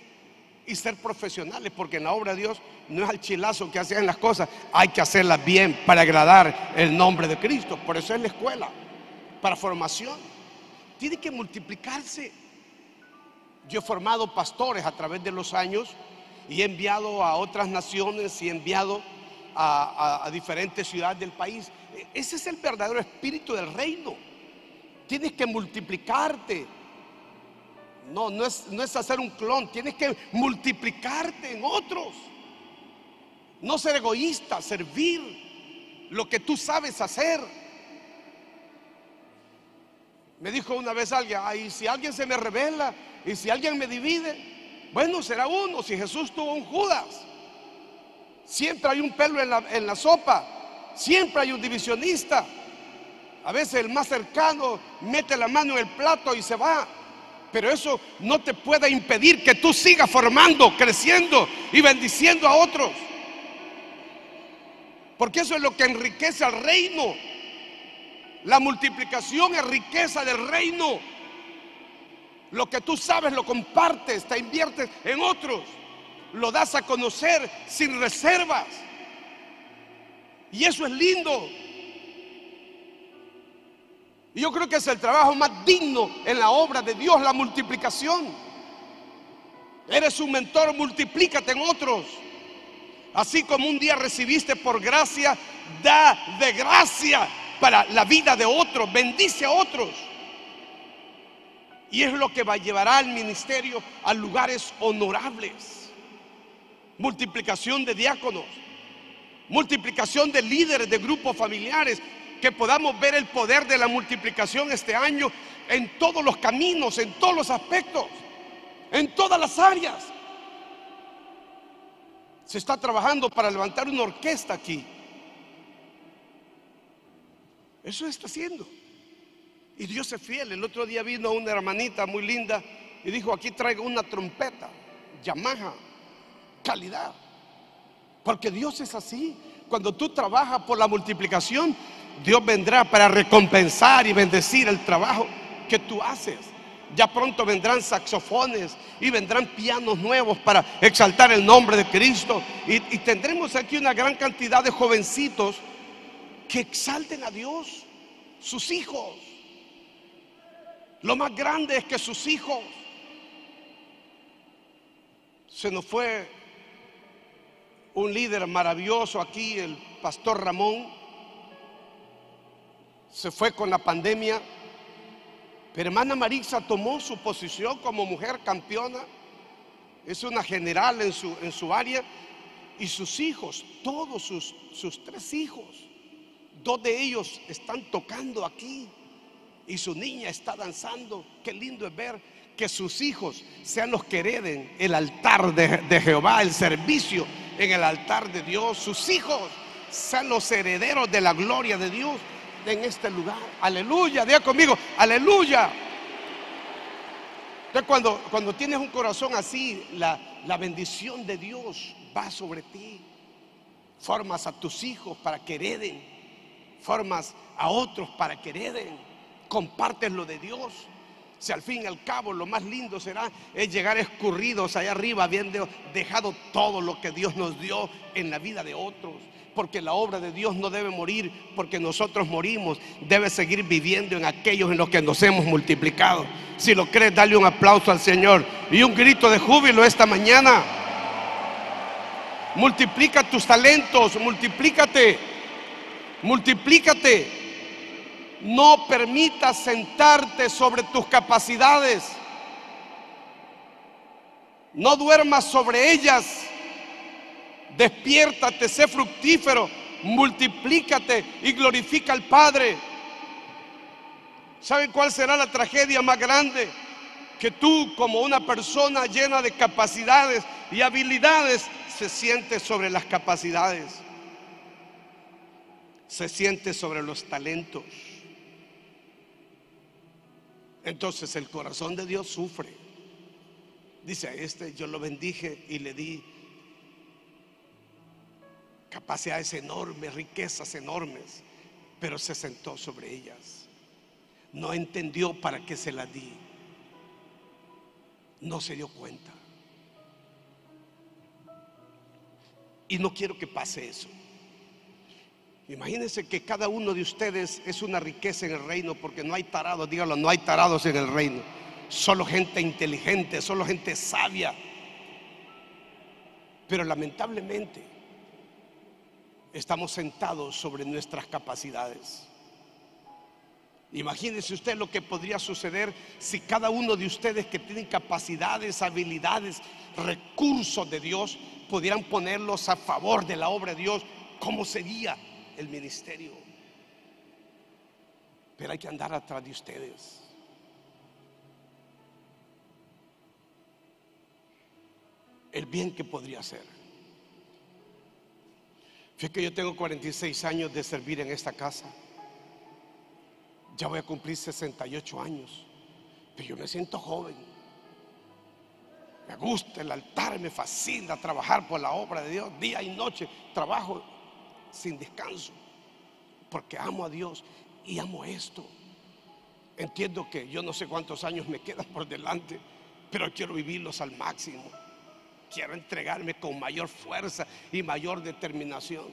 y ser profesionales, porque en la obra de Dios no es al chilazo que hacen las cosas, hay que hacerlas bien para agradar el nombre de Cristo. Por eso es la escuela, para formación. Tiene que multiplicarse. Yo he formado pastores a través de los años y he enviado a otras naciones y he enviado a, diferentes ciudades del país. Ese es el verdadero espíritu del reino. Tienes que multiplicarte. No, no es, no es hacer un clon. Tienes que multiplicarte en otros. No ser egoísta, servir lo que tú sabes hacer. Me dijo una vez alguien, ay, si alguien se me revela y si alguien me divide, bueno, será uno. Si Jesús tuvo un Judas, siempre hay un pelo en la, en la sopa. Siempre hay un divisionista. A veces el más cercano mete la mano en el plato y se va. Pero eso no te puede impedir que tú sigas formando, creciendo y bendiciendo a otros. Porque eso es lo que enriquece al reino. La multiplicación es riqueza del reino. Lo que tú sabes lo compartes, te inviertes en otros. Lo das a conocer sin reservas. Y eso es lindo. Y yo creo que es el trabajo más digno en la obra de Dios, la multiplicación. Eres un mentor, multiplícate en otros. Así como un día recibiste por gracia, da de gracia para la vida de otros, bendice a otros. Y es lo que va a llevar al ministerio a lugares honorables. Multiplicación de diáconos, multiplicación de líderes de grupos familiares, que podamos ver el poder de la multiplicación este año en todos los caminos, en todos los aspectos, en todas las áreas. Se está trabajando para levantar una orquesta aquí. Eso está haciendo. Y Dios es fiel. El otro día vino una hermanita muy linda y dijo, aquí traigo una trompeta, Yamaha, calidad. Porque Dios es así. Cuando tú trabajas por la multiplicación, Dios vendrá para recompensar y bendecir el trabajo que tú haces. Ya pronto vendrán saxofones y vendrán pianos nuevos para exaltar el nombre de Cristo. Y, tendremos aquí una gran cantidad de jovencitos que exalten a Dios, sus hijos. Lo más grande es que sus hijos se nos fue un líder maravilloso aquí, el pastor Ramón, se fue con la pandemia, pero hermana Marisa tomó su posición como mujer campeona, es una general en su, en su área, y sus hijos, todos sus, sus tres hijos, dos de ellos están tocando aquí. Y su niña está danzando. Qué lindo es ver que sus hijos sean los que hereden el altar de, de Jehová, el servicio en el altar de Dios. Sus hijos sean los herederos de la gloria de Dios en este lugar. Aleluya, diga conmigo, aleluya. Entonces cuando, cuando tienes un corazón así, la, la bendición de Dios va sobre ti. Formas a tus hijos para que hereden. Formas a otros para que hereden. Compartes lo de Dios. Si al fin y al cabo lo más lindo será es llegar escurridos allá arriba, habiendo dejado todo lo que Dios nos dio en la vida de otros. Porque la obra de Dios no debe morir porque nosotros morimos. Debe seguir viviendo en aquellos en los que nos hemos multiplicado. Si lo crees, dale un aplauso al Señor. y un grito de júbilo esta mañana. Multiplica tus talentos, multiplícate, multiplícate. No permitas sentarte sobre tus capacidades. No duermas sobre ellas. Despiértate, sé fructífero, multiplícate y glorifica al Padre. ¿Saben cuál será la tragedia más grande? Que tú como una persona llena de capacidades y habilidades se siente sobre las capacidades. Se siente sobre los talentos. Entonces el corazón de Dios sufre. Dice a este, yo lo bendije y le di capacidades enormes, riquezas enormes, pero se sentó sobre ellas. No entendió para qué se las di. No se dio cuenta. Y no quiero que pase eso. Imagínense que cada uno de ustedes es una riqueza en el reino, porque no hay tarados, dígalo, no hay tarados en el reino. Solo gente inteligente, solo gente sabia. Pero lamentablemente estamos sentados sobre nuestras capacidades. Imagínense usted lo que podría suceder si cada uno de ustedes que tienen capacidades, habilidades, recursos de Dios, pudieran ponerlos a favor de la obra de Dios, ¿cómo sería? El ministerio. Pero hay que andar atrás de ustedes. El bien que podría hacer. Fíjate que yo tengo 46 años de servir en esta casa. Ya voy a cumplir 68 años. Pero yo me siento joven. Me gusta el altar, me fascina trabajar por la obra de Dios. Día y noche trabajo sin descanso, porque amo a Dios y amo esto. Entiendo que yo no sé cuántos años me quedan por delante, pero quiero vivirlos al máximo. Quiero entregarme con mayor fuerza y mayor determinación.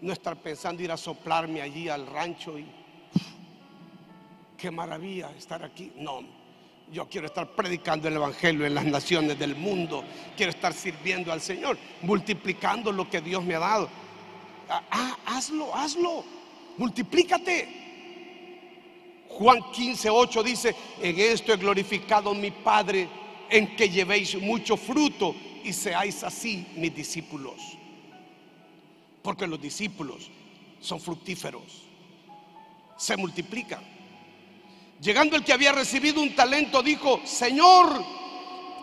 No estar pensando ir a soplarme allí al rancho y qué maravilla estar aquí. No, yo quiero estar predicando el Evangelio en las naciones del mundo. Quiero estar sirviendo al Señor, multiplicando lo que Dios me ha dado. Ah, ah, hazlo, hazlo, multiplícate. Juan 15, 8 dice, en esto he glorificado mi Padre, en que llevéis mucho fruto y seáis así mis discípulos. Porque los discípulos son fructíferos, se multiplican. Llegando el que había recibido un talento, dijo, Señor,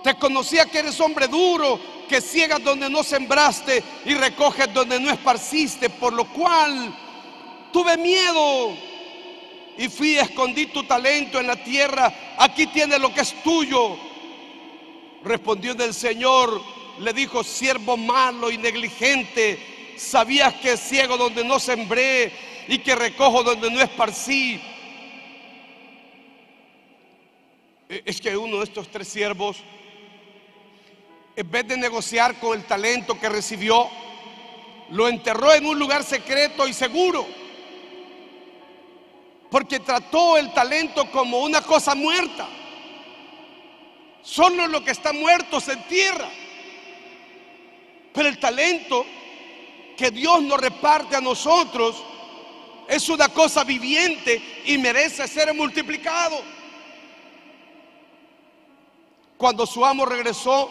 te conocía que eres hombre duro que ciegas donde no sembraste y recoges donde no esparciste, por lo cual tuve miedo y fui escondí tu talento en la tierra, aquí tienes lo que es tuyo. Respondió del Señor, le dijo, siervo malo y negligente, sabías que ciego donde no sembré y que recojo donde no esparcí. Es que uno de estos tres siervos en vez de negociar con el talento que recibió, lo enterró en un lugar secreto y seguro. Porque trató el talento como una cosa muerta. Solo lo que está muerto se entierra. Pero el talento que Dios nos reparte a nosotros es una cosa viviente y merece ser multiplicado. Cuando su amo regresó,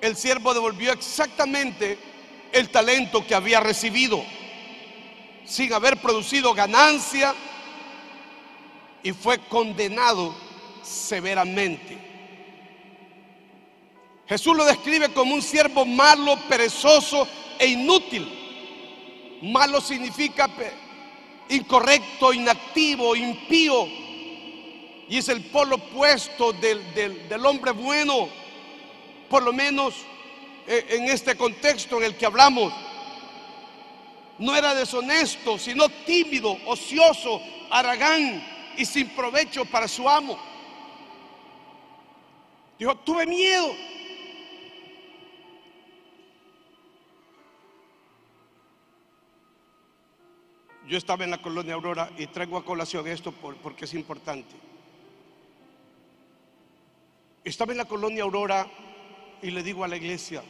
el siervo devolvió exactamente el talento que había recibido, sin haber producido ganancia, y fue condenado severamente. Jesús lo describe como un siervo malo, perezoso e inútil. Malo significa incorrecto, inactivo, impío. Y es el polo opuesto del, del hombre bueno por lo menos eh, en este contexto en el que hablamos, no era deshonesto, sino tímido, ocioso, aragán y sin provecho para su amo. Dijo, tuve miedo. Yo estaba en la colonia Aurora y traigo a colación esto porque es importante. Estaba en la colonia Aurora y le digo a la iglesia,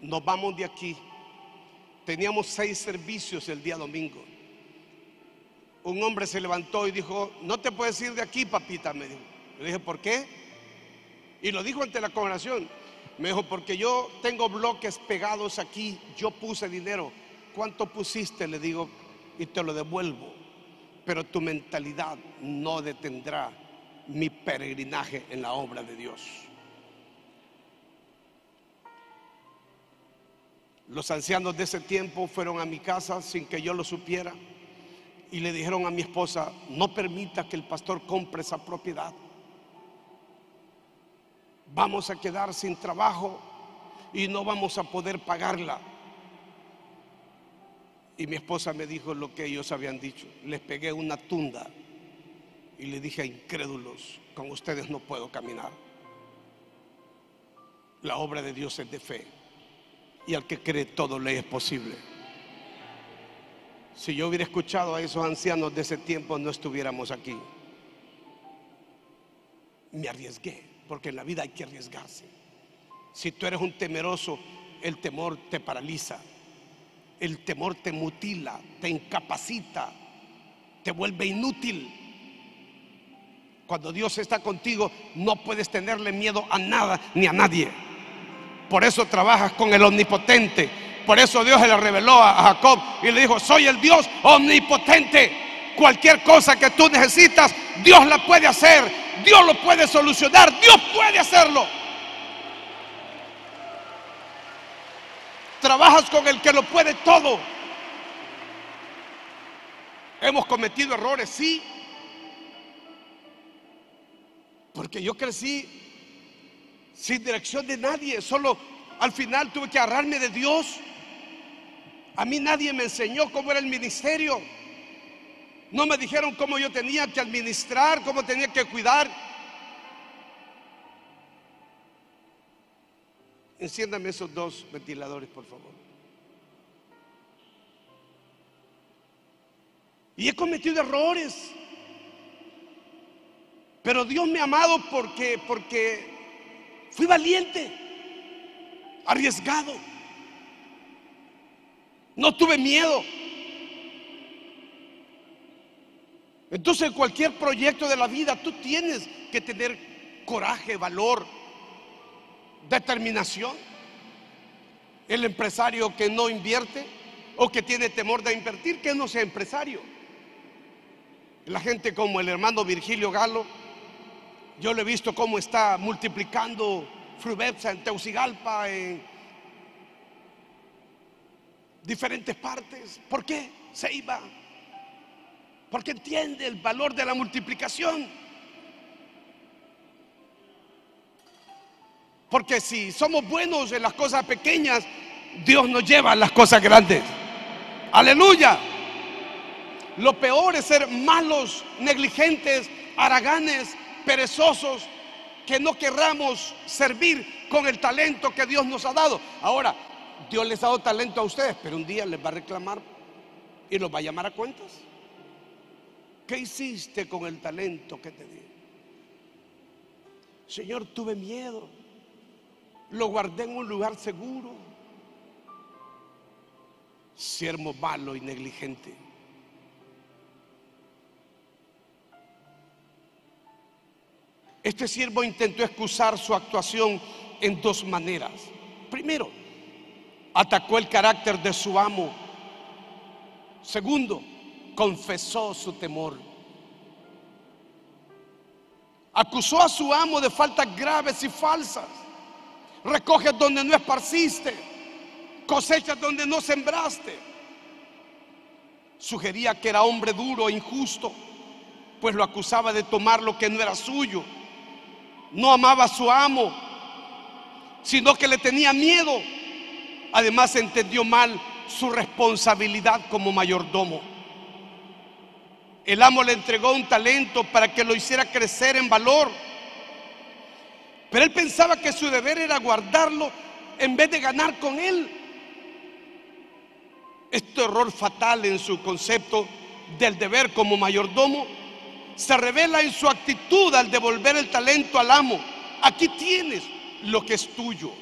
nos vamos de aquí. Teníamos seis servicios el día domingo. Un hombre se levantó y dijo, no te puedes ir de aquí, papita, me dijo. Le dije, ¿por qué? Y lo dijo ante la congregación. Me dijo, porque yo tengo bloques pegados aquí, yo puse dinero. ¿Cuánto pusiste? Le digo, y te lo devuelvo. Pero tu mentalidad no detendrá mi peregrinaje en la obra de Dios. Los ancianos de ese tiempo fueron a mi casa sin que yo lo supiera y le dijeron a mi esposa, no permita que el pastor compre esa propiedad. Vamos a quedar sin trabajo y no vamos a poder pagarla. Y mi esposa me dijo lo que ellos habían dicho. Les pegué una tunda y le dije incrédulos, con ustedes no puedo caminar. La obra de Dios es de fe y al que cree todo le es posible. Si yo hubiera escuchado a esos ancianos de ese tiempo, no estuviéramos aquí. Me arriesgué, porque en la vida hay que arriesgarse. Si tú eres un temeroso, el temor te paraliza, el temor te mutila, te incapacita, te vuelve inútil. Cuando Dios está contigo, no puedes tenerle miedo a nada ni a nadie. Por eso trabajas con el omnipotente. Por eso Dios se le reveló a Jacob y le dijo, soy el Dios omnipotente. Cualquier cosa que tú necesitas, Dios la puede hacer. Dios lo puede solucionar. Dios puede hacerlo. Trabajas con el que lo puede todo. Hemos cometido errores, sí. Porque yo crecí sin dirección de nadie, solo al final tuve que agarrarme de Dios. A mí nadie me enseñó cómo era el ministerio. No me dijeron cómo yo tenía que administrar, cómo tenía que cuidar. Enciéndame esos dos ventiladores, por favor. Y he cometido errores. Pero Dios me ha amado porque, porque Fui valiente, arriesgado. No tuve miedo. Entonces, en cualquier proyecto de la vida, tú tienes que tener coraje, valor, determinación. El empresario que no invierte o que tiene temor de invertir, que no sea empresario. La gente como el hermano Virgilio Galo, yo le he visto cómo está multiplicando Frubepsa en Teucigalpa, en diferentes partes. ¿Por qué? Se iba. Porque entiende el valor de la multiplicación. Porque si somos buenos en las cosas pequeñas, Dios nos lleva a las cosas grandes. Aleluya. Lo peor es ser malos, negligentes, haraganes, perezosos que no querramos servir con el talento que Dios nos ha dado. Ahora, Dios les ha dado talento a ustedes, pero un día les va a reclamar y los va a llamar a cuentas. ¿Qué hiciste con el talento que te di? Señor, tuve miedo. Lo guardé en un lugar seguro. Siervo malo y negligente. Este siervo intentó excusar su actuación en dos maneras. Primero, atacó el carácter de su amo. Segundo, confesó su temor. Acusó a su amo de faltas graves y falsas. Recoges donde no esparciste. Cosechas donde no sembraste. Sugería que era hombre duro e injusto, pues lo acusaba de tomar lo que no era suyo no amaba a su amo, sino que le tenía miedo. Además entendió mal su responsabilidad como mayordomo. El amo le entregó un talento para que lo hiciera crecer en valor. Pero él pensaba que su deber era guardarlo en vez de ganar con él. Este error fatal en su concepto del deber como mayordomo se revela en su actitud al devolver el talento al amo, aquí tienes lo que es tuyo.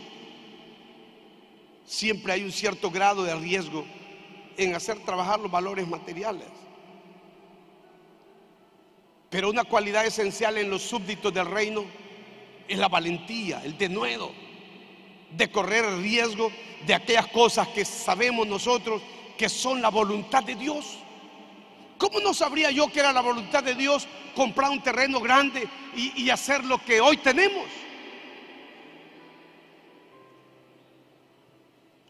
Siempre hay un cierto grado de riesgo en hacer trabajar los valores materiales. Pero una cualidad esencial en los súbditos del reino es la valentía, el denuedo de correr el riesgo de aquellas cosas que sabemos nosotros que son la voluntad de Dios. ¿Cómo no sabría yo que era la voluntad de Dios comprar un terreno grande y, hacer lo que hoy tenemos?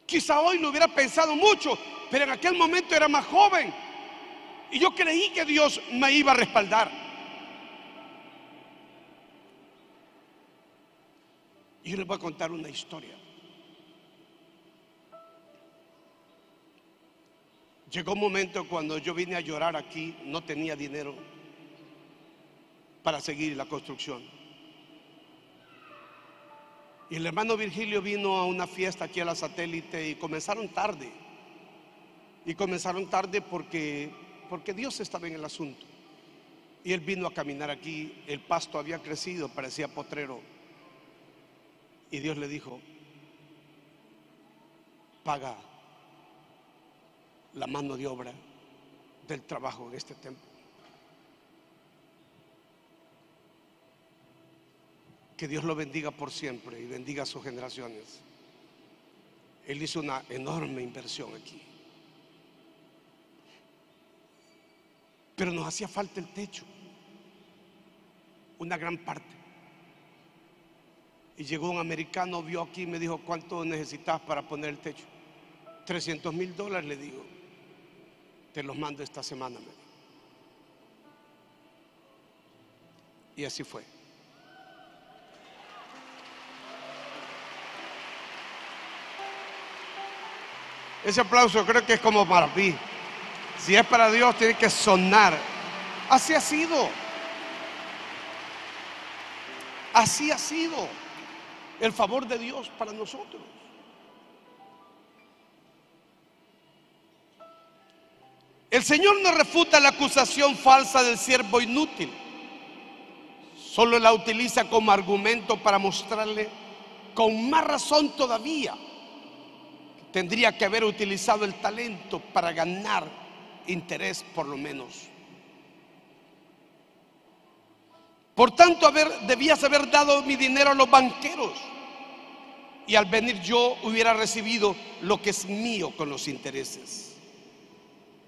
Quizá hoy lo hubiera pensado mucho, pero en aquel momento era más joven. Y yo creí que Dios me iba a respaldar. Y yo les voy a contar una historia. Llegó un momento cuando yo vine a llorar aquí, no tenía dinero para seguir la construcción. Y el hermano Virgilio vino a una fiesta aquí a la satélite y comenzaron tarde. Y comenzaron tarde porque, porque Dios estaba en el asunto. Y él vino a caminar aquí, el pasto había crecido, parecía potrero. Y Dios le dijo, paga la mano de obra del trabajo en este templo. Que Dios lo bendiga por siempre y bendiga a sus generaciones. Él hizo una enorme inversión aquí. Pero nos hacía falta el techo, una gran parte. Y llegó un americano, vio aquí y me dijo, ¿cuánto necesitas para poner el techo? 300 mil dólares, le digo te los mando esta semana. Y así fue. Ese aplauso creo que es como para mí. Si es para Dios, tiene que sonar. Así ha sido. Así ha sido el favor de Dios para nosotros. El Señor no refuta la acusación falsa del siervo inútil. Solo la utiliza como argumento para mostrarle con más razón todavía que tendría que haber utilizado el talento para ganar interés por lo menos. Por tanto, debías haber dado mi dinero a los banqueros y al venir yo hubiera recibido lo que es mío con los intereses.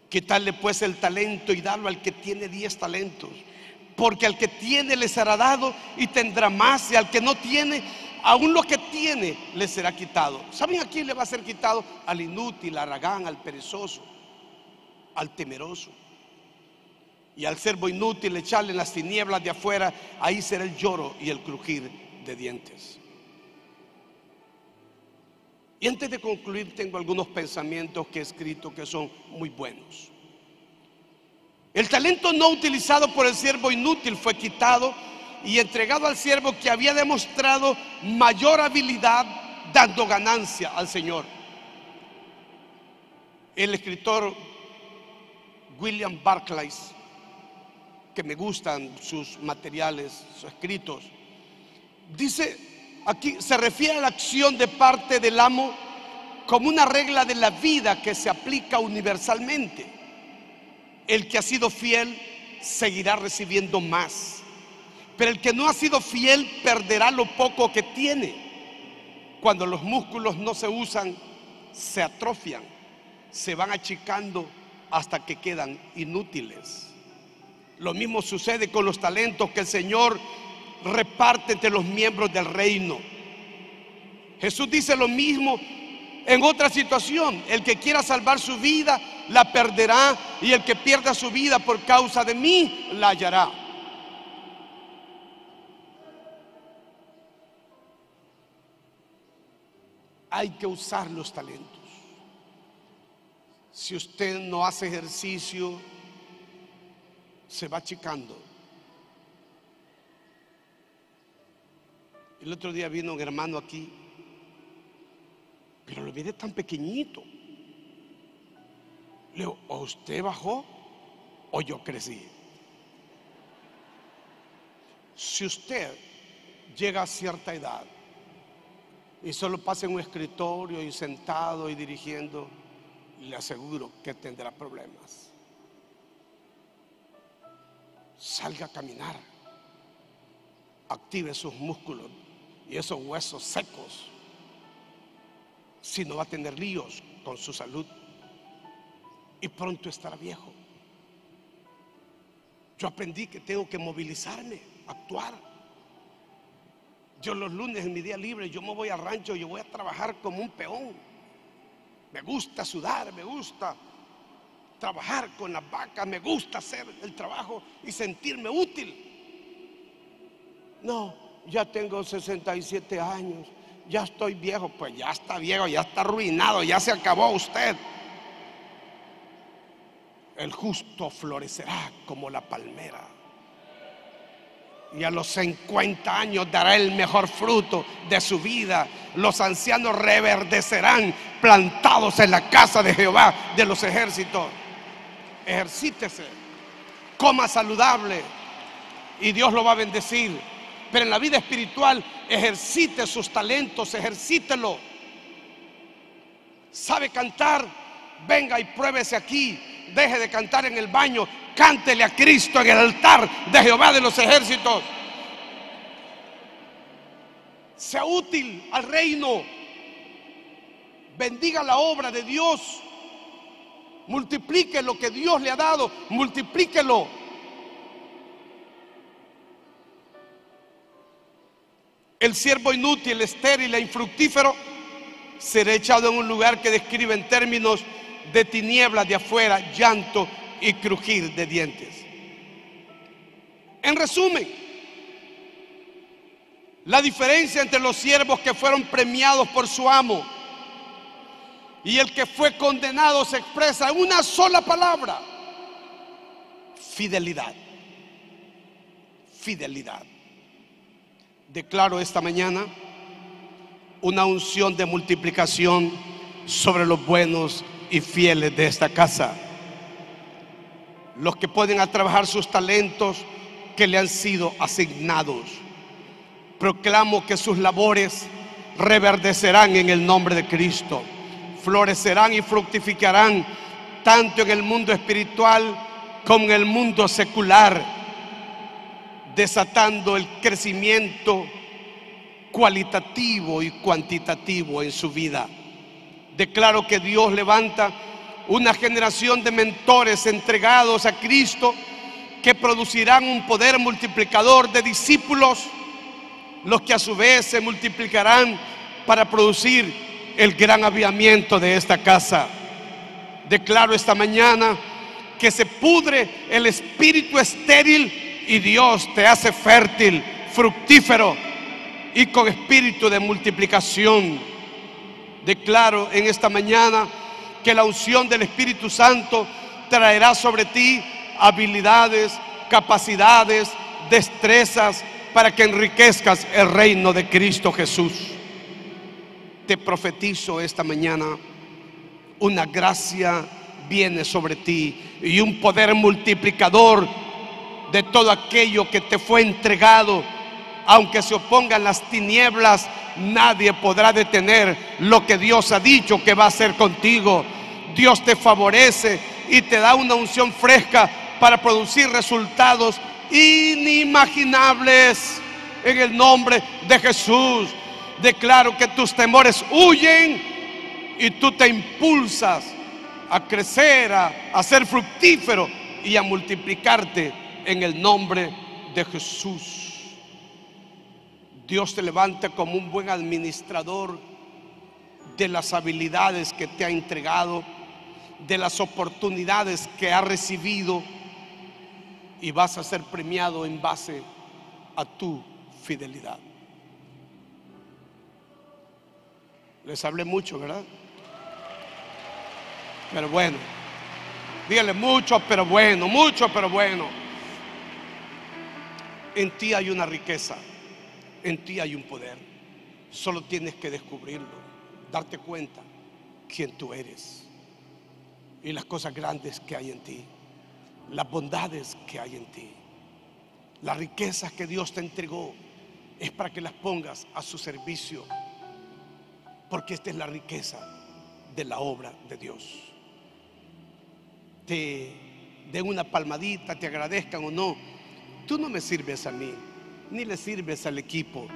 Quitarle pues el talento y darlo al que tiene diez talentos. Porque al que tiene le será dado y tendrá más. Y al que no tiene, aún lo que tiene le será quitado. ¿Saben a quién le va a ser quitado? Al inútil, al aragán, al perezoso, al temeroso. Y al servo inútil echarle en las tinieblas de afuera, ahí será el lloro y el crujir de dientes. Y antes de concluir, tengo algunos pensamientos que he escrito que son muy buenos. El talento no utilizado por el siervo inútil fue quitado y entregado al siervo que había demostrado mayor habilidad dando ganancia al Señor. El escritor William Barclay, que me gustan sus materiales, sus escritos, dice Aquí se refiere a la acción de parte del amo como una regla de la vida que se aplica universalmente. El que ha sido fiel seguirá recibiendo más, pero el que no ha sido fiel perderá lo poco que tiene. Cuando los músculos no se usan, se atrofian, se van achicando hasta que quedan inútiles. Lo mismo sucede con los talentos que el Señor reparte entre los miembros del reino. Jesús dice lo mismo en otra situación. El que quiera salvar su vida, la perderá. Y el que pierda su vida por causa de mí, la hallará. Hay que usar los talentos. Si usted no hace ejercicio, se va achicando. El otro día vino un hermano aquí, pero lo vi tan pequeñito. Le digo, ¿o usted bajó o yo crecí? Si usted llega a cierta edad y solo pasa en un escritorio y sentado y dirigiendo, le aseguro que tendrá problemas. Salga a caminar, active sus músculos y esos huesos secos, si no va a tener líos con su salud y pronto estará viejo. Yo aprendí que tengo que movilizarme, actuar. Yo los lunes en mi día libre, yo me voy al rancho, yo voy a trabajar como un peón. Me gusta sudar, me gusta trabajar con las vacas, me gusta hacer el trabajo y sentirme útil. No, ya tengo 67 años, ya estoy viejo, pues ya está viejo, ya está arruinado, ya se acabó usted. El justo florecerá como la palmera y a los 50 años dará el mejor fruto de su vida. Los ancianos reverdecerán plantados en la casa de Jehová de los ejércitos. Ejercítese, coma saludable y Dios lo va a bendecir. Pero en la vida espiritual ejercite sus talentos, ejercítelo. ¿Sabe cantar? Venga y pruébese aquí. Deje de cantar en el baño cántele a Cristo en el altar de Jehová de los ejércitos. Sea útil al reino. Bendiga la obra de Dios. Multiplique lo que Dios le ha dado. Multiplíquelo. El siervo inútil, estéril e infructífero será echado en un lugar que describe en términos de tinieblas de afuera, llanto y crujir de dientes. En resumen, la diferencia entre los siervos que fueron premiados por su amo y el que fue condenado se expresa en una sola palabra, fidelidad. Fidelidad. Declaro esta mañana una unción de multiplicación sobre los buenos y fieles de esta casa. Los que pueden trabajar sus talentos que le han sido asignados. Proclamo que sus labores reverdecerán en el nombre de Cristo, florecerán y fructificarán tanto en el mundo espiritual como en el mundo secular, desatando el crecimiento cualitativo y cuantitativo en su vida. Declaro que Dios levanta una generación de mentores entregados a Cristo que producirán un poder multiplicador de discípulos, los que a su vez se multiplicarán para producir el gran aviamiento de esta casa. Declaro esta mañana que se pudre el espíritu estéril y Dios te hace fértil, fructífero y con espíritu de multiplicación. Declaro en esta mañana que la unción del Espíritu Santo traerá sobre ti habilidades, capacidades, destrezas para que enriquezcas el reino de Cristo Jesús. Te profetizo esta mañana, una gracia viene sobre ti y un poder multiplicador de todo aquello que te fue entregado. Aunque se opongan las tinieblas, nadie podrá detener lo que Dios ha dicho que va a hacer contigo. Dios te favorece y te da una unción fresca para producir resultados inimaginables en el nombre de Jesús. Declaro que tus temores huyen y tú te impulsas a crecer, a, a ser fructífero y a multiplicarte en el nombre de Jesús. Dios te levanta como un buen administrador de las habilidades que te ha entregado de las oportunidades que ha recibido y vas a ser premiado en base a tu fidelidad. Les hablé mucho, ¿verdad? Pero bueno, dígale mucho, pero bueno, mucho, pero bueno. En ti hay una riqueza, en ti hay un poder. Solo tienes que descubrirlo, darte cuenta quién tú eres y las cosas grandes que hay en ti, las bondades que hay en ti, las riquezas que Dios te entregó es para que las pongas a su servicio, porque esta es la riqueza de la obra de Dios. Te den una palmadita, te agradezcan o no, tú no me sirves a mí, ni le sirves al equipo,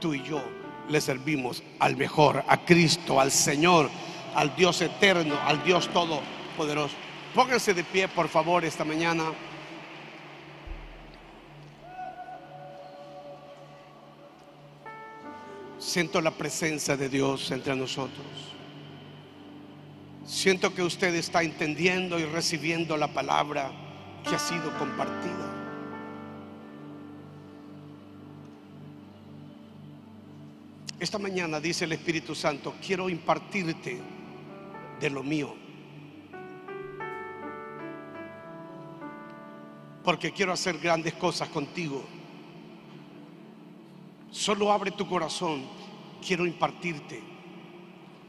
tú y yo le servimos al mejor, a Cristo, al Señor, al Dios eterno, al Dios todopoderoso. Pónganse de pie, por favor, esta mañana. Siento la presencia de Dios entre nosotros. Siento que usted está entendiendo y recibiendo la palabra que ha sido compartida. Esta mañana dice el Espíritu Santo, quiero impartirte de lo mío. Porque quiero hacer grandes cosas contigo. Solo abre tu corazón, quiero impartirte.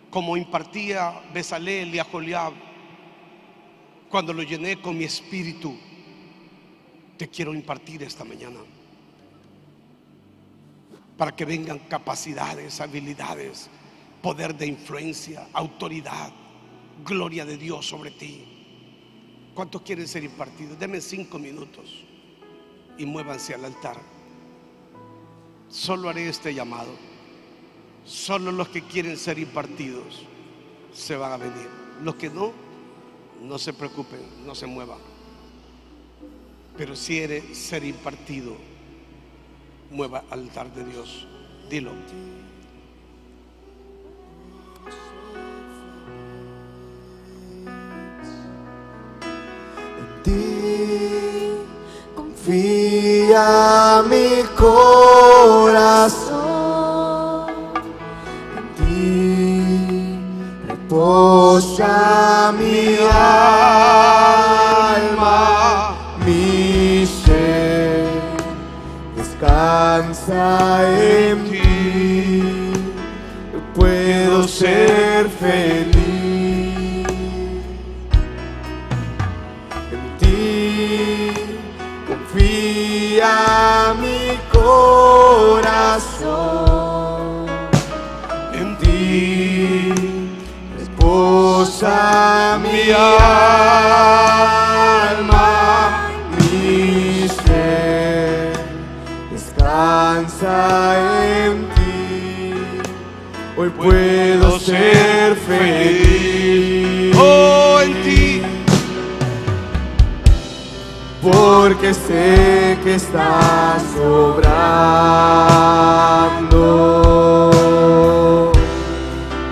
Como impartía Besalel y a Joliab, cuando lo llené con mi espíritu, te quiero impartir esta mañana para que vengan capacidades, habilidades, poder de influencia, autoridad, gloria de Dios sobre ti. ¿Cuántos quieren ser impartidos? Denme cinco minutos y muévanse al altar. Solo haré este llamado. Solo los que quieren ser impartidos se van a venir. Los que no, no se preocupen, no se muevan. Pero si eres ser impartido, mueva al altar de Dios. Dilo. En ti confía mi corazón. En ti reposa mi alma, descansa en ti. Puedo ser feliz en ti confía mi corazón en ti reposa mi descansa en ti hoy puedo ser feliz Oh, en ti. porque sé que estás sobrando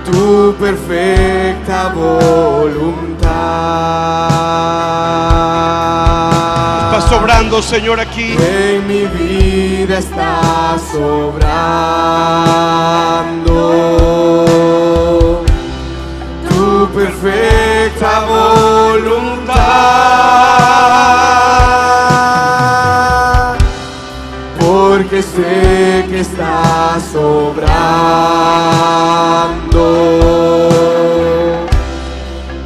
tu perfecta voluntad. Señor, aquí. En mi vida está sobrando tu perfecta voluntad. Porque sé que está sobrando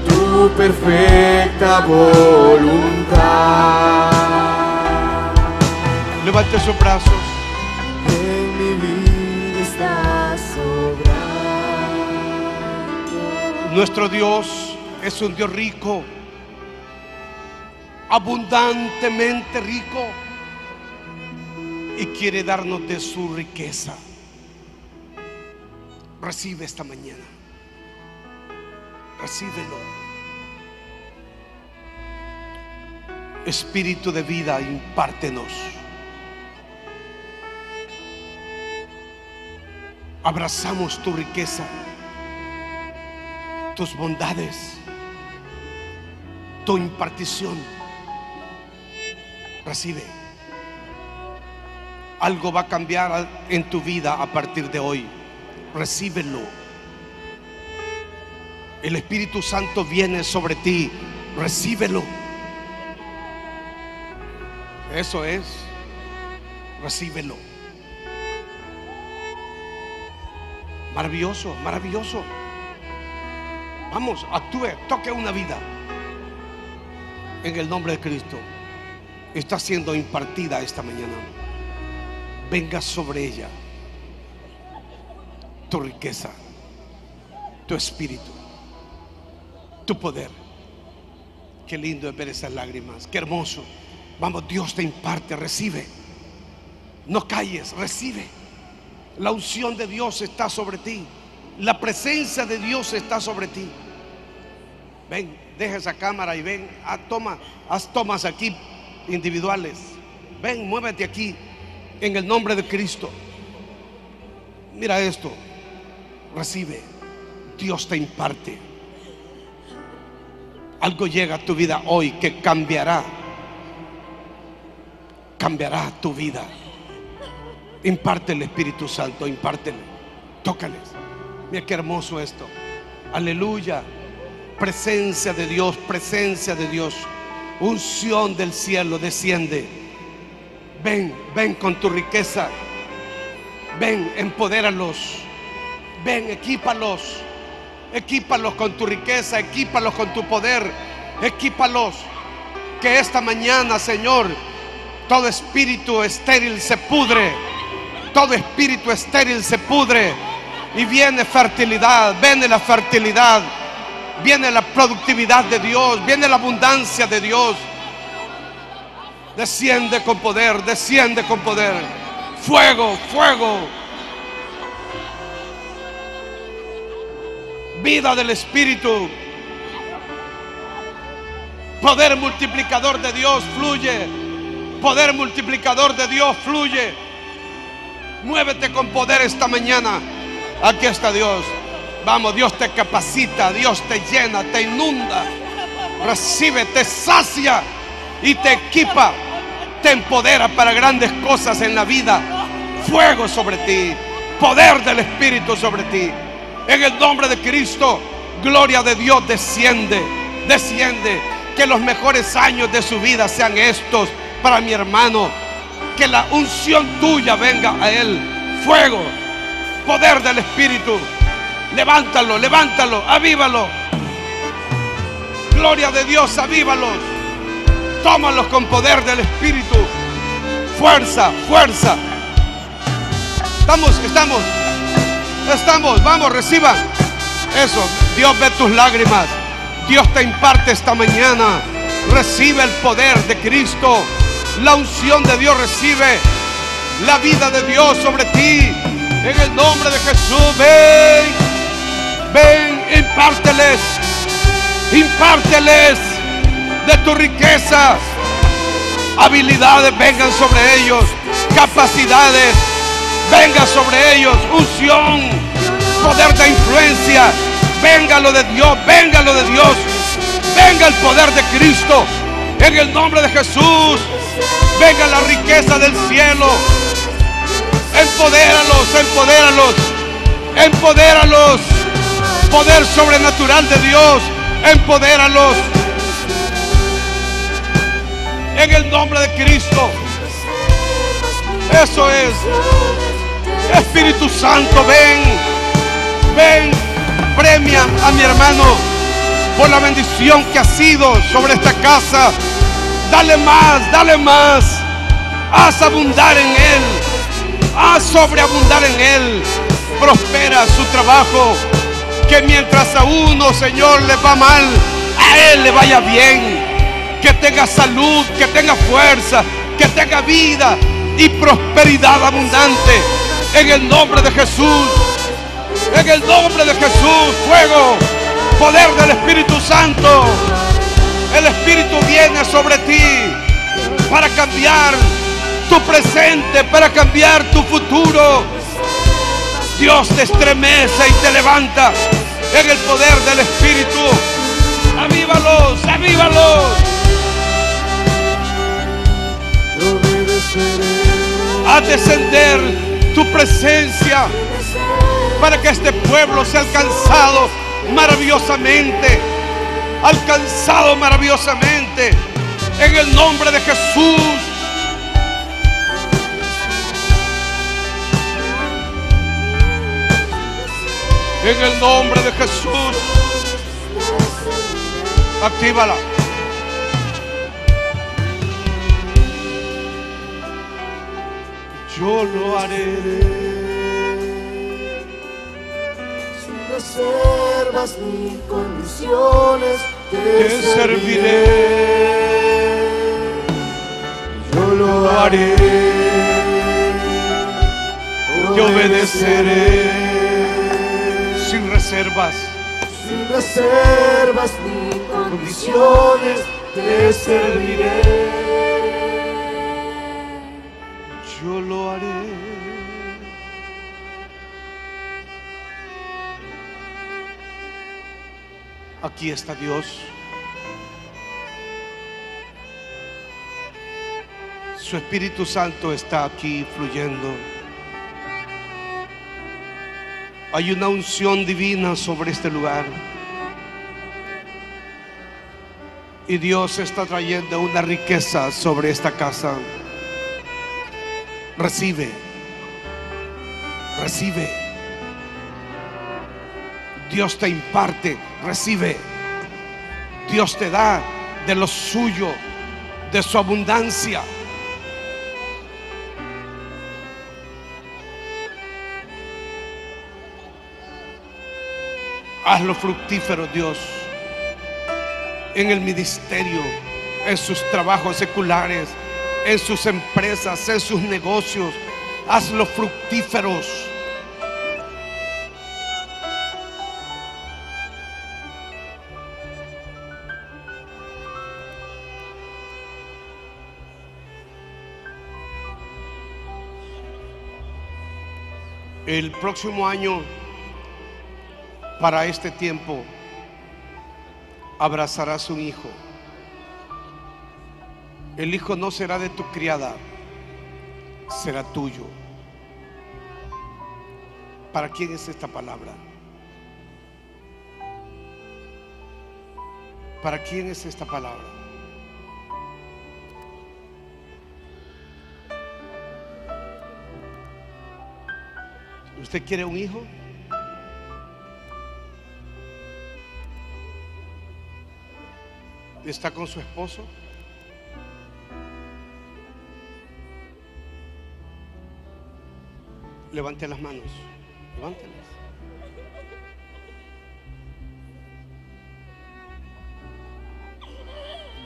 tu perfecta voluntad. Levante sus brazos. En mi vida está sobrando. Nuestro Dios es un Dios rico, abundantemente rico, y quiere darnos de su riqueza. Recibe esta mañana. Recíbelo. Espíritu de vida, impártenos. Abrazamos tu riqueza, tus bondades, tu impartición. Recibe. Algo va a cambiar en tu vida a partir de hoy. Recíbelo. El Espíritu Santo viene sobre ti. Recíbelo. Eso es. Recíbelo. Maravilloso, maravilloso. Vamos, actúe, toque una vida. En el nombre de Cristo. Está siendo impartida esta mañana. venga sobre ella tu riqueza, tu espíritu, tu poder. Qué lindo es ver esas lágrimas, qué hermoso. Vamos, Dios te imparte, recibe. No calles, recibe. La unción de Dios está sobre ti. La presencia de Dios está sobre ti. Ven, deja esa cámara y ven, ah, toma, haz tomas aquí individuales. Ven, muévete aquí en el nombre de Cristo. Mira esto, recibe, Dios te imparte. Algo llega a tu vida hoy que cambiará, cambiará tu vida. Imparte el Espíritu Santo, impártele, tócales. Mira qué hermoso esto. Aleluya. Presencia de Dios, presencia de Dios. Unción del cielo desciende. Ven, ven con tu riqueza. Ven, empodéralos. Ven, equípalos. Equípalos con tu riqueza, equípalos con tu poder. Equípalos. Que esta mañana, Señor, todo espíritu estéril se pudre. Todo espíritu estéril se pudre. Y viene fertilidad, viene la fertilidad viene la productividad de Dios, viene la abundancia de Dios. Desciende con poder, desciende con poder. Fuego, fuego. Vida del Espíritu. Poder multiplicador de Dios fluye. Poder multiplicador de Dios fluye. Muévete con poder esta mañana. Aquí está Dios. Vamos, Dios te capacita, Dios te llena, te inunda, recibe, te sacia y te equipa, te empodera para grandes cosas en la vida. Fuego sobre ti, poder del Espíritu sobre ti. En el nombre de Cristo, gloria de Dios desciende, desciende. Que los mejores años de su vida sean estos para mi hermano. Que la unción tuya venga a él. Fuego, poder del Espíritu. Levántalo, levántalo, avívalo. Gloria de Dios, avívalos. Tómalos con poder del Espíritu. Fuerza, fuerza. Estamos, estamos, estamos. Vamos, reciban. Eso, Dios ve tus lágrimas. Dios te imparte esta mañana. Recibe el poder de Cristo. La unción de Dios recibe la vida de Dios sobre ti. En el nombre de Jesús, ven. Ven, impárteles, impárteles de tu riqueza. Habilidades vengan sobre ellos, capacidades venga sobre ellos, unción, poder de influencia. Venga lo de Dios, venga lo de Dios, venga el poder de Cristo. En el nombre de Jesús, venga la riqueza del cielo. Empodéralos, empodéralos, empodéralos poder sobrenatural de Dios, empodéralos. En el nombre de Cristo. Eso es. Espíritu Santo, ven. Ven. Premia a mi hermano por la bendición que ha sido sobre esta casa. Dale más, dale más. Haz abundar en él. Haz sobreabundar en él. Prospera su trabajo que mientras a uno, Señor, le va mal, a Él le vaya bien. Que tenga salud, que tenga fuerza, que tenga vida y prosperidad abundante. En el nombre de Jesús. En el nombre de Jesús. Fuego. Poder del Espíritu Santo. El Espíritu viene sobre ti para cambiar tu presente, para cambiar tu futuro. Dios te estremece y te levanta en el poder del Espíritu. Avívalos, avívalos. A descender tu presencia para que este pueblo sea alcanzado maravillosamente. Alcanzado maravillosamente. En el nombre de Jesús. En el nombre de Jesús. Actívala. yo lo haré. Reservas ni condiciones te, Te serviré. Yo lo Lo haré. Te obedeceré sin reservas. Sin reservas ni condiciones te serviré. Yo lo haré. Aquí está Dios. Su Espíritu Santo está aquí fluyendo. Hay una unción divina sobre este lugar. Y Dios está trayendo una riqueza sobre esta casa. Recibe. Recibe. Dios te imparte. Recibe. Dios te da de lo suyo, de su abundancia. Hazlo fructífero, Dios, en el ministerio, en sus trabajos seculares, en sus empresas, en sus negocios. Hazlo fructíferos. El próximo año, para este tiempo, abrazarás un hijo. El hijo no será de tu criada, será tuyo. ¿Para quién es esta palabra? ¿Para quién es esta palabra? ¿Usted quiere un hijo? ¿Está con su esposo? Levante las manos. Levántelas.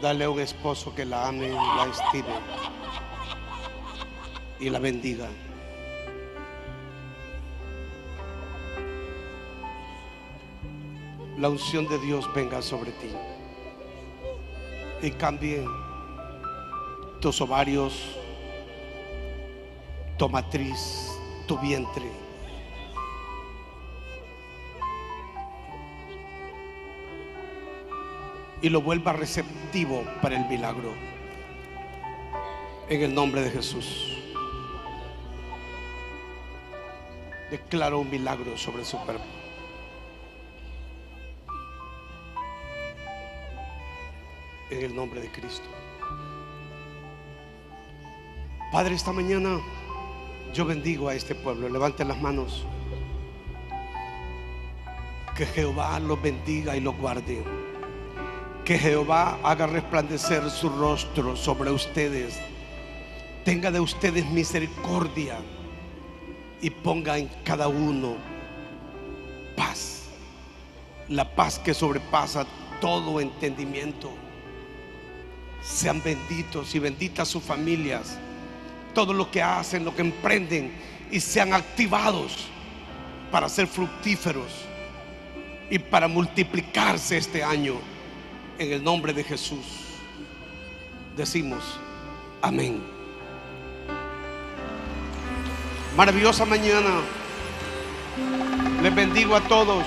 Dale a un esposo que la ame, la estime y la bendiga. La unción de Dios venga sobre ti y cambie tus ovarios, tu matriz, tu vientre. Y lo vuelva receptivo para el milagro. En el nombre de Jesús. Declaro un milagro sobre su cuerpo. Nombre de Cristo. Padre, esta mañana yo bendigo a este pueblo. Levanten las manos. Que Jehová los bendiga y los guarde. Que Jehová haga resplandecer su rostro sobre ustedes. Tenga de ustedes misericordia. Y ponga en cada uno paz. La paz que sobrepasa todo entendimiento. Sean benditos y benditas sus familias todo lo que hacen, lo que emprenden y sean activados para ser fructíferos y para multiplicarse este año en el nombre de Jesús. Decimos amén. Maravillosa mañana. Les bendigo a todos.